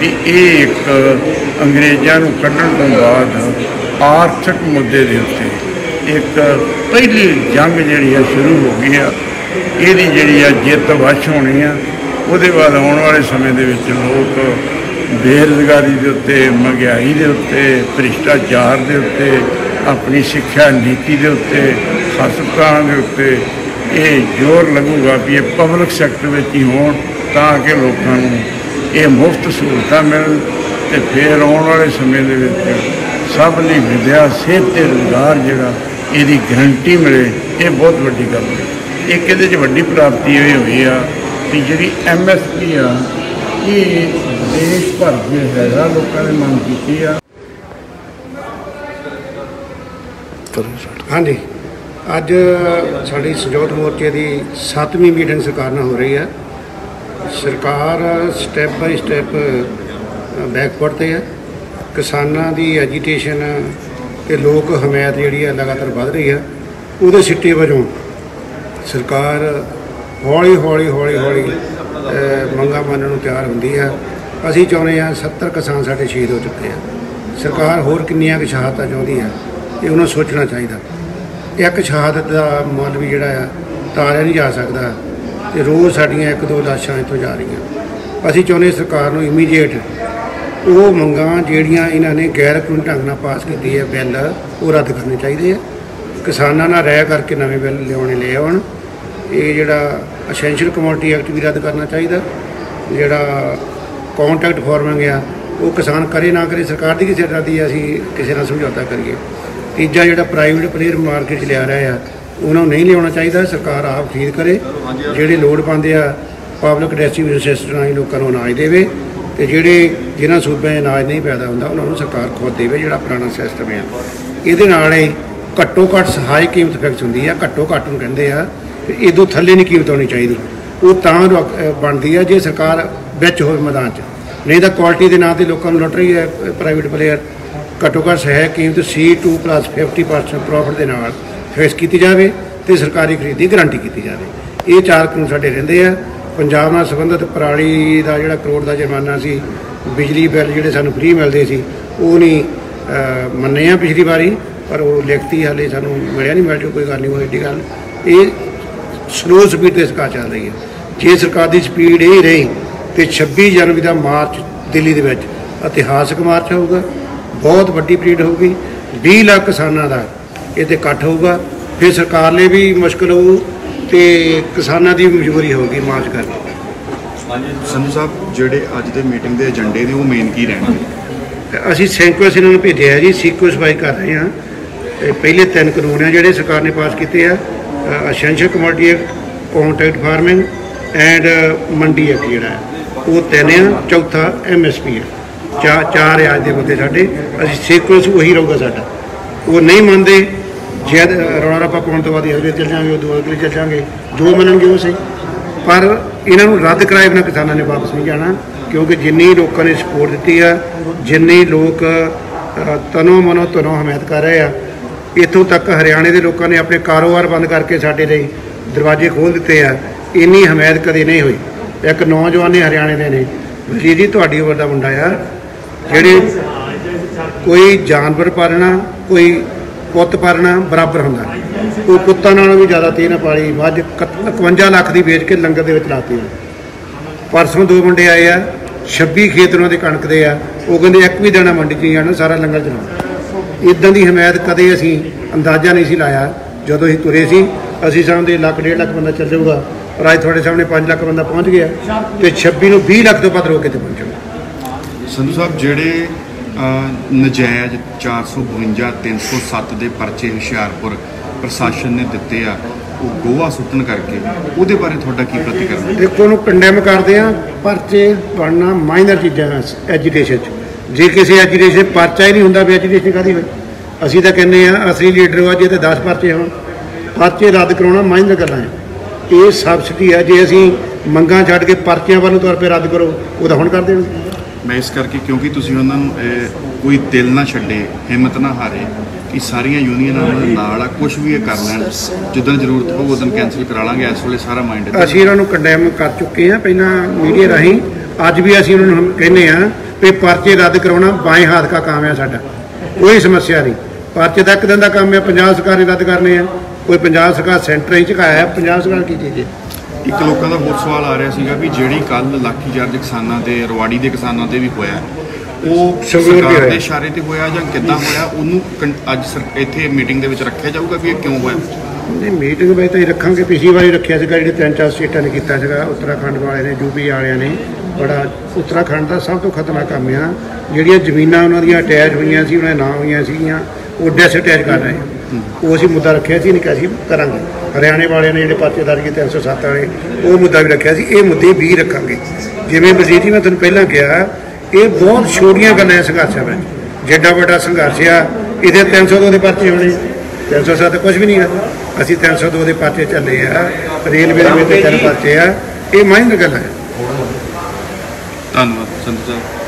ਕਿ ਇਹ ਇੱਕ ਅੰਗਰੇਜ਼ਾਂ ਨੂੰ ਕੱਢਣ ਤੋਂ ਬਾਅਦ ਆਰਥਿਕ ਮੁੱਦੇ ਦੇ ਉੱਤੇ ਇੱਕ ਪਹਿਲੀ ਜੰਗ ਜਿਹੜੀ ਆ ਸ਼ੁਰੂ ਹੋ ਗਈ ਆ। ਇਹਦੀ ਜਿਹੜੀ ਆ ਜਿੱਤ ਵਸ਼ ਹੋਣੀ ਆ, ਉਹਦੇ ਬਾਅਦ ਆਉਣ ਵਾਲੇ ਸਮੇਂ ਦੇ ਵਿੱਚ ਲੋਕ ਬੇਰੁਜ਼ਗਾਰੀ ਦੇ ਉੱਤੇ, ਮਹਿੰਗਾਈ ਦੇ ਉੱਤੇ, ਭ੍ਰਿਸ਼ਟਾਚਾਰ ਦੇ ਉੱਤੇ, ਆਪਣੀ ਸਿੱਖਿਆ ਨੀਤੀ ਦੇ ਉੱਤੇ, ਹਸਪਤਾਲਾਂ ਦੇ ਉੱਤੇ, ਇਹ ਜ਼ੋਰ ਲੱਗੂਗਾ ਕਿ ਇਹ ਪਬਲਿਕ ਸੈਕਟਰ ਵਿੱਚ ਹੀ ਹੋਣ ਤਾਂ ਕਿ ਲੋਕਾਂ ਨੂੰ ਇਹ ਮੁਫਤ ਸਹੂਲਤਾਂ ਮਿਲਣ ਤੇ ਫਿਰ ਆਉਣ ਵਾਲੇ ਸਮੇਂ ਦੇ ਵਿੱਚ ਸਭ ਲਈ ਵਿਦਿਆ, ਸਿਹਤ ਤੇ ਰੁਜ਼ਗਾਰ ਜਿਹੜਾ, ਇਹਦੀ ਗਰੰਟੀ ਮਿਲੇ, ਇਹ ਬਹੁਤ ਵੱਡੀ ਗੱਲ ਹੈ। ਇੱਕ ਇਹਦੇ 'ਚ ਵੱਡੀ ਪ੍ਰਾਪਤੀ ਇਹ ਹੋਈ ਆ ਕਿ ਜਿਹੜੀ ਐਮਐਸਪੀ ਆ ਇਹ ਦੇਸ਼ ਭਰ ਦੇ ਹੈਗਾ ਲੋਕਾਂ ਨੇ ਮੰਗ ਕੀਤੀ ਆ। ਹਾਂਜੀ। ਅੱਜ ਸਾਡੀ ਸੰਯੋਗ ਮੋਰਚੇ ਦੀ 7ਵੀਂ ਮੀਟਿੰਗ ਸਰਕਾਰ ਨਾਲ ਹੋ ਰਹੀ ਹੈ। ਸਰਕਾਰ ਸਟੈਪ ਬਾਈ ਸਟੈਪ ਬੈਕਵਰਡ ਤੇ ਹੈ। ਕਿਸਾਨਾਂ ਦੀ ਐਜੀਟੇਸ਼ਨ ਤੇ ਲੋਕ ਹਮਾਇਤ ਜਿਹੜੀ ਹੈ ਲਗਾਤਾਰ ਵੱਧ ਰਹੀ ਹੈ। ਉਹਦੇ ਸਿੱਟੇ ਵਜੋਂ ਸਰਕਾਰ ਹੌਲੀ ਹੌਲੀ ਹੌਲੀ ਹੌਲੀ ਮੰਗਾਂ ਮੰਨਣ ਨੂੰ ਤਿਆਰ ਹੁੰਦੀ ਹੈ ਅਸੀਂ ਚਾਹੁੰਦੇ ਹਾਂ 70 ਕਿਸਾਨ ਸਾਡੇ ਸ਼ਹੀਦ ਹੋ ਚੁੱਕੇ ਆ। ਸਰਕਾਰ ਹੋਰ ਕਿੰਨੀਆਂ ਕੁ ਸ਼ਹਾਦਤਾਂ ਚਾਹੁੰਦੀ ਹੈ ਇਹ ਉਹਨੂੰ ਸੋਚਣਾ ਚਾਹੀਦਾ। ਇੱਕ ਸ਼ਹਾਦਤ ਦਾ ਮੁੱਲ ਵੀ ਜਿਹੜਾ ਆ, ਤਾਰਿਆ ਨਹੀਂ ਜਾ ਸਕਦਾ ਤੇ ਰੋਜ਼ ਸਾਡੀਆਂ ਇੱਕ ਦੋ ਲਾਸ਼ਾਂ ਇੱਥੋਂ ਜਾ ਰਹੀਆਂ। ਅਸੀਂ ਚਾਹੁੰਦੇ ਸਰਕਾਰ ਨੂੰ ਇਮੀਡੀਏਟ ਉਹ ਮੰਗਾਂ ਜਿਹੜੀਆਂ ਇਹਨਾਂ ਨੇ ਗੈਰ ਕਾਨੂੰਨੀ ਢੰਗ ਨਾਲ ਪਾਸ ਕੀਤੀ ਹੈ ਬਿੱਲ ਉਹ ਰੱਦ ਕਰਨੇ ਚਾਹੀਦੇ ਆ। ਕਿਸਾਨਾਂ ਨਾਲ ਰਹਿ ਕਰਕੇ ਨਵੇਂ ਬਿੱਲ ਲਿਆਉਣੇ ਲੈ ਆਉਣ। ਇਹ ਜਿਹੜਾ ਅਸੈਂਸ਼ੀਅਲ ਕਮੋਡਿਟੀ ਐਕਟ ਵੀ ਰੱਦ ਕਰਨਾ ਚਾਹੀਦਾ, ਜਿਹੜਾ ਕੰਟਰੈਕਟ ਫਾਰਮਿੰਗ ਆ, ਉਹ ਕਿਸਾਨ ਕਰੇ ਨਾ ਕਰੇ, ਸਰਕਾਰ ਦੀ ਕਿਸੇ ਤਰ੍ਹਾਂ ਦੀ ਅਸੀਂ ਕਿਸੇ ਨਾਲ ਸਮਝੌਤਾ ਕਰੀਏ। ਤੀਜਾ ਜਿਹੜਾ ਪ੍ਰਾਈਵੇਟ ਪਲੇਅਰ ਮਾਰਕੀਟ 'ਚ ਲਿਆ ਰਿਹਾ ਆ, ਉਹਨਾਂ ਨੂੰ ਨਹੀਂ ਲਿਆਉਣਾ ਚਾਹੀਦਾ, ਸਰਕਾਰ ਆਪ ਖਰੀਦ ਕਰੇ, ਜਿਹੜੇ ਲੋੜ ਪਾਉਂਦੇ ਆ ਪਬਲਿਕ ਡਿਸਟ੍ਰੀਬਿਊਸ਼ਨ ਸਿਸਟਮ ਰਾਹੀਂ ਲੋਕਾਂ ਨੂੰ ਅਨਾਜ ਦੇਵੇ, ਤੇ ਜਿਹੜੇ ਜਿਨ੍ਹਾਂ ਸੂਬਿਆਂ 'ਚ ਅਨਾਜ ਨਹੀਂ ਪੈਦਾ ਹੁੰਦਾ, ਉਹਨਾਂ ਨੂੰ ਸਰਕਾਰ ਖੁਦ ਦੇਵੇ, ਜਿਹੜਾ ਪੁਰਾਣਾ ਸਿਸਟਮ ਆ। ਇਹਦੇ ਨਾਲ ਹੀ ਘੱਟੋ ਘੱਟ ਸਹਾਇਕ ਕੀਮਤ ਫਿਕਸ ਹੁੰਦੀ ਆ, ਘੱਟੋ ਘੱਟ ਨੂੰ ਕਹਿੰਦੇ ਆ ਇਦੋਂ ਥੱਲੇ ਨਹੀਂ ਕੀਮਤ ਹੋਣੀ ਚਾਹੀਦੀ। ਉਹ ਤਾਂ ਰੁਕ- ਬਣਦੀ ਆ ਜੇ ਸਰਕਾਰ ਵਿੱਚ ਹੋਵੇ ਮੈਦਾਨ 'ਚ। ਨਹੀਂ ਤਾਂ ਕੁਆਲਿਟੀ ਦੇ ਨਾਂ ਤੇ ਲੋਕਾਂ ਨੂੰ ਲੁੱਟ ਰਹੀ ਹੈ ਪ੍ਰਾਈਵੇਟ ਪਲੇਅਰ ਘੱਟੋ ਘੱਟ ਸਹਾਇ ਕੀਮਤ C2 50% ਪ੍ਰੋਫਿਟ ਦੇ ਨਾਲ ਫਿਕਸ ਕੀਤੀ ਜਾਵੇ ਤੇ ਸਰਕਾਰੀ ਖਰੀਦੀ ਗਾਰੰਟੀ ਕੀਤੀ ਜਾਵੇ। ਇਹ ਚਾਰ ਕਾਨੂੰਨ ਸਾਡੇ ਰਹਿੰਦੇ ਆ। ਪੰਜਾਬ ਨਾਲ ਸੰਬੰਧਿਤ ਪਰਾਲੀ ਦਾ ਜਿਹੜਾ ਕਰੋੜ ਦਾ ਜੁਰਮਾਨਾ ਸੀ, ਬਿਜਲੀ ਬਿੱਲ ਜਿਹੜੇ ਸਾਨੂੰ ਫ੍ਰੀ ਮਿਲਦੇ ਸੀ, ਉਹ ਨਹੀਂ ਮੰਨੇ ਆ ਪਿਛਲੀ ਵਾਰੀ, ਪਰ ਉਹ ਲਿਖਤੀ ਹਾਲੇ ਸਾਨੂੰ ਮਿਲਿਆ ਨਹੀਂ, ਮਿਲ ਜੋ, ਕੋਈ ਗੱਲ ਨਹੀਂ ਉਹ ਏਡੀ ਗੱਲ। ਇਹ ਸਲੋ ਸਪੀਡ ਤੇ ਸਰਕਾਰ ਚੱਲ ਰਹੀ ਹੈ। ਜੇ ਸਰਕਾਰ ਦੀ ਸਪੀਡ ਇਹ ਰਹੀ ਤੇ 26 ਜਨਵਰੀ ਦਾ ਮਾਰਚ ਦਿੱਲੀ ਦੇ ਵਿੱਚ ਇਤਿਹਾਸਕ ਮਾਰਚ ਹੋਊਗਾ ਬਹੁਤ ਵੱਡੀ ਪਰੇਡ ਹੋਊਗੀ 20 ਲੱਖ ਕਿਸਾਨਾਂ ਦਾ ਇਹ ਤੇ ਇਕੱਠ ਹੋਊਗਾ ਫਿਰ ਸਰਕਾਰ ਲਈ ਵੀ ਮੁਸ਼ਕਲ ਹੋਊ ਤੇ ਕਿਸਾਨਾਂ ਦੀ ਮਜਬੂਰੀ ਹੋਊਗੀ ਮਾਰਚ ਕਰਨੀ ਸੰਧੂ ਸਾਹਿਬ ਜਿਹੜੇ ਅੱਜ ਦੇ ਮੀਟਿੰਗ ਦੇ ਏਜੰਡੇ ਨੇ ਉਹ ਮੇਨ ਕੀ ਰਹਿਣਗੇ? ਅਸੀਂ ਸੈਂਕੁਐਸ ਇਹਨਾਂ ਨੂੰ ਭੇਜਿਆ ਜੀ ਸੀਕੁਐਂਸ ਬਾਈ ਕਰ ਰਹੇ ਹਾਂ। ਪਹਿਲੇ ਤਿੰਨ ਕਾਨੂੰਨ ਆ ਜਿਹੜੇ ਸਰਕਾਰ ਨੇ ਪਾਸ ਕੀਤੇ ਆ। Essential commodity act contract farming and Mandi act ਜਿਹੜਾ ਹੈ। ਉਹ ਤਿੰਨ ਆ, ਚੌਥਾ ਐਮਐਸਪੀ ਹੈ। ਚਾਰ ਚਾਰ ਆ ਅੱਜ ਦੇ ਬੰਦੇ ਸਾਡੇ। ਅਸੀਂ ਸੀਕੁਐਂਸ ਉਹੀ ਰਹੂਗਾ ਸਾਡਾ। ਉਹ ਨਹੀਂ ਮੰਨਦੇ ਜੇ ਰੌਲਾ ਰੱਪਾ ਪਾਉਣ ਤੋਂ ਬਾਅਦ ਅਗਲੇ ਚੱਲ ਜਾਾਂਗੇ ਉਹ ਦੋ ਅਗਲੇ ਚੱਲ ਜਾਾਂਗੇ ਜੋ ਮੰਨਣਗੇ ਉਹ ਸਹੀ। ਪਰ ਇਹਨਾਂ ਨੂੰ ਰੱਦ ਕਰਾਏ ਬਿਨਾਂ ਕਿਸਾਨਾਂ ਨੇ ਵਾਪਸ ਨਹੀਂ ਜਾਣਾ, ਕਿਉਂਕਿ ਜਿੰਨੀ ਲੋਕਾਂ ਨੇ ਸਪੋਰਟ ਦਿੱਤੀ ਆ, ਜਿੰਨੇ ਲੋਕ ਤਨੋ ਮਨੋ ਧਨੋ ਹਮਾਇਤ ਕਰ ਰਹੇ ਆ ਇੱਥੋਂ ਤੱਕ ਹਰਿਆਣੇ ਦੇ ਲੋਕਾਂ ਨੇ ਆਪਣੇ ਕਾਰੋਬਾਰ ਬੰਦ ਕਰਕੇ ਸਾਡੇ ਲਈ ਦਰਵਾਜ਼ੇ ਖੋਲ੍ਹ ਦਿੱਤੇ ਆ, ਇੰਨੀ ਹਮਾਇਤ ਕਦੇ ਨਹੀਂ ਹੋਈ। ਇੱਕ ਨੌਜਵਾਨ ਨੇ ਹਰਿਆਣੇ ਦੇ ਨੇ। ਵਜ਼ੀਰ ਜੀ, ਤੁਹਾਡੀ ਉਮਰ ਦਾ ਮੁੰਡਾ ਆ ਜਿਹੜੇ ਕੋਈ ਜਾਨਵਰ ਪਾਲਣਾ, ਕੋਈ ਪੁੱਤ ਪਾਲਣਾ ਬਰਾਬਰ ਹੁੰਦਾ। ਕੋਈ ਪੁੱਤਾਂ ਨਾਲੋਂ ਵੀ ਜ਼ਿਆਦਾ ਤੇਜ਼ ਨਾ ਪਾਲੀ ਮੱਝ 51 ਲੱਖ ਦੀ ਵੇਚ ਕੇ ਲੰਗਰ ਦੇ ਵਿੱਚ ਲਾਤੀ ਪਰਸੋਂ ਦੋ ਮੁੰਡੇ ਆਏ ਆ 26 ਖੇਤ ਉਹਨਾਂ ਦੇ ਕਣਕ ਦੇ ਆ। ਉਹ ਕਹਿੰਦੇ, ਇੱਕ ਵੀ ਦਾਣਾ ਮੰਡੀ 'ਚ ਨਹੀਂ ਜਾਣਾ ਸਾਰਾ ਲੰਗਰ ਚਲਾਉਣਾ ਇਦਾਂ ਦੀ ਹਮਾਇਤ ਕਦੇ ਅਸੀਂ ਅੰਦਾਜ਼ਾ ਨਹੀਂ ਸੀ ਲਾਇਆ। ਜਦੋਂ ਅਸੀਂ ਤੁਰੇ ਸੀ ਅਸੀਂ ਸਮਝਦੇ ਲੱਖ ਡੇਢ ਲੱਖ ਬੰਦਾ ਚੱਲ ਜਾਊਗਾ ਪਰ ਅੱਜ ਤੁਹਾਡੇ ਸਾਹਮਣੇ 5 ਲੱਖ ਬੰਦਾ ਪਹੁੰਚ ਗਿਆ ਤੇ 26 ਨੂੰ 20 ਲੱਖ ਤੋਂ ਵੱਧ ਰੋਕ ਤੇ ਪਹੁੰਚਣਾ ਸੰਧੂ ਸਾਹਿਬ ਜਿਹੜੇ ਨਜਾਇਜ਼ 452 307 ਦੇ ਪਰਚੇ ਹੁਸ਼ਿਆਰਪੁਰ ਪ੍ਰਸ਼ਾਸਨ ਨੇ ਦਿੱਤੇ ਆ ਉਹ ਗੋਆ ਸੁੱਟਣ ਕਰਕੇ ਉਹਦੇ ਬਾਰੇ ਤੁਹਾਡਾ ਕੀ ਪ੍ਰਤੀਕਰਮ ਹੈ? ਦੇਖੋ ਉਹਨੂੰ ਕੰਡੈਮ ਕਰਦੇ ਆ ਪਰਚੇ ਬਣਨਾ ਮਾਈਨਰ ਚੀਜ਼ਾਂ ਐਜੂਕੇਸ਼ਨ ਚ। ਜੇ ਕਿਸੇ ਐਜੂਕੇਸ਼ਨ ਪਰਚਾ ਹੀ ਨਹੀਂ ਹੁੰਦਾ ਵੀ ਐਜੂਕੇਸ਼ਨ ਕਾਦੀ ਹੋਈ। ਅਸੀਂ ਤਾਂ ਕਹਿੰਦੇ ਆ ਅਸਲੀ ਲੀਡਰ ਵਾ ਜੇ ਤੇ 10 ਪਰਚੇ ਹੋਣ। ਪਰਚੇ ਰੱਦ ਕਰਾਉਣਾ ਮਾਈਨਰ ਗੱਲਾਂ ਹੈ। ਇਹ ਸਬਸਿਡੀ ਹੈ ਜੇ ਅਸੀਂ ਮੰਗਾਂ ਛੱਡ ਕੇ ਪਰਚਿਆਂ ਵੱਲ ਤੌਰ 'ਤੇ ਰੱਦ ਕਰੋ ਉਹ ਤਾਂ ਹੁਣ ਕਰ ਦੇਣ ਮੈਂ ਇਸ ਕਰਕੇ ਕਿਉਂਕਿ ਤੁਸੀਂ ਉਹਨਾਂ ਨੂੰ ਕੋਈ ਦਿਲ ਨਾ ਛੱਡੇ ਹਿੰਮਤ ਨਾ ਹਾਰੇ ਕਿ ਸਾਰੀਆਂ ਯੂਨੀਅਨਾਂ ਨਾਲ ਆ ਕੁਝ ਵੀ ਇਹ ਕਰ ਲੈਣ। ਜਿੱਦਣ ਜ਼ਰੂਰਤ ਪਊ ਉਦੋਂ ਕੈਨਸਲ ਕਰਾ ਲਾਂਗੇ ਇਸ ਵੇਲੇ ਸਾਰਾ ਮਾਈਂਡ ਅਸੀਂ ਇਹਨਾਂ ਨੂੰ ਕੰਡੈਮ ਕਰ ਚੁੱਕੇ ਆ ਪਹਿਲਾਂ ਮੀਡੀਆ ਰਾਹੀਂ। ਅੱਜ ਵੀ ਅਸੀਂ ਉਹਨਾਂ ਨੂੰ ਕਹਿੰਦੇ ਆ ਵੀ ਪਰਚੇ ਰੱਦ ਕਰਾਉਣਾ ਬਾਏਂ ਹੱਥ ਕਾ ਕੰਮ ਆ ਸਾਡਾ। ਕੋਈ ਸਮੱਸਿਆ ਨਹੀਂ। ਪਰਚੇ ਤਾਂ ਇੱਕ ਦਿਨ ਦਾ ਕੰਮ ਹੈ ਪੰਜਾਬ ਸਰਕਾਰ ਨੇ ਰੱਦ ਕਰਨੇ ਆ। ਕੋਈ ਪੰਜਾਬ ਸਰਕਾਰ ਸੈਂਟਰ ਹੀ ਝੁਕਾਇਆ ਪੰਜਾਬ ਸਰਕਾਰ ਕੀ ਚੀਜ਼ ਹੈ? ਇੱਕ ਲੋਕਾਂ ਦਾ ਹੋਰ ਸਵਾਲ ਆ ਰਿਹਾ ਸੀਗਾ ਵੀ ਜਿਹੜੀ ਕੱਲ ਲਾਠੀ ਚਾਰਜ ਕਿਸਾਨਾਂ ਤੇ ਰਵਾੜੀ ਦੇ ਕਿਸਾਨਾਂ ਤੇ ਵੀ ਹੋਇਆ ਉਹ ਸਰਕਾਰ। ਦੇ ਇਸ਼ਾਰੇ ਤੇ ਹੋਇਆ ਜਾਂ ਕਿੱਦਾਂ ਹੋਇਆ? ਉਹਨੂੰ ਅੱਜ ਇੱਥੇ ਮੀਟਿੰਗ ਦੇ ਵਿੱਚ ਰੱਖਿਆ ਜਾਊਗਾ ਵੀ ਇਹ ਕਿਉਂ ਹੋਇਆ? ਨਹੀਂ ਮੀਟਿੰਗ ਵਿੱਚ ਤਾਂ ਹੀ ਰੱਖਾਂਗੇ। ਪਿਛਲੀ ਵਾਰੀ ਰੱਖਿਆ ਸੀਗਾ ਜਿਹੜੇ ਤਿੰਨ ਚਾਰ ਸਟੇਟਾਂ ਨੇ ਕੀਤਾ ਸੀਗਾ ਉੱਤਰਾਖੰਡ ਵਾਲੇ ਨੇ ਯੂਪੀ ਵਾਲਿਆਂ ਨੇ। ਬੜਾ ਉੱਤਰਾਖੰਡ ਦਾ ਸਭ ਤੋਂ ਖਤਰਨਾਕ ਕੰਮ ਆ। ਜਿਹੜੀਆਂ ਜ਼ਮੀਨਾਂ ਉਹਨਾਂ ਦੀਆਂ ਅਟੈਚ ਹੋਈਆਂ ਸੀ, ਉਹਨਾਂ ਦੇ ਨਾਂ ਹੋਈਆਂ ਸੀਗੀਆਂ, ਉਹ ਡਿਸਅਟੈਚ ਕਰ ਰਹੇ ਉਹ ਅਸੀਂ ਮੁੱਦਾ ਰੱਖਿਆ ਸੀ ਨਹੀਂ ਅਸੀਂ ਕਰਾਂਗੇ। ਹਰਿਆਣੇ ਵਾਲਿਆਂ ਨੇ ਜਿਹੜੇ ਪਰਚੇ ਦਰਜ ਕੀਤੇ 307 ਵਾਲੇ, ਉਹ ਮੁੱਦਾ ਵੀ ਰੱਖਿਆ ਸੀ, ਇਹ ਮੁੱਦੇ ਵੀ ਰੱਖਾਂਗੇ। ਜਿਵੇਂ ਵਜ਼ੀਰ ਜੀ ਮੈਂ ਤੁਹਾਨੂੰ ਪਹਿਲਾਂ ਕਿਹਾ, ਇਹ ਬਹੁਤ ਛੋਟੀਆਂ ਗੱਲਾਂ ਇਸ ਸੰਘਰਸ਼ਾਂ ਵਿੱਚ। ਜਿੱਡਾ ਵੱਡਾ ਸੰਘਰਸ਼ ਆ, ਇਹਦੇ 302 ਦੇ ਪਰਚੇ ਹੋਣੇ। 307 ਕੁਝ ਵੀ ਨਹੀਂ ਹੈ ਅਸੀਂ 302 ਦੇ ਪਰਚੇ ਚੱਲੇ ਆ, ਰੇਲਵੇ ਦੇ ਵਿੱਚ ਤਿੰਨ ਪਾਰਟੇ ਆ। ਇਹ ਮਾਇਨਰ ਗੱਲ ਹੈ ਧੰਨਵਾਦ ਸੰਧੂ ਸਾਹਿਬ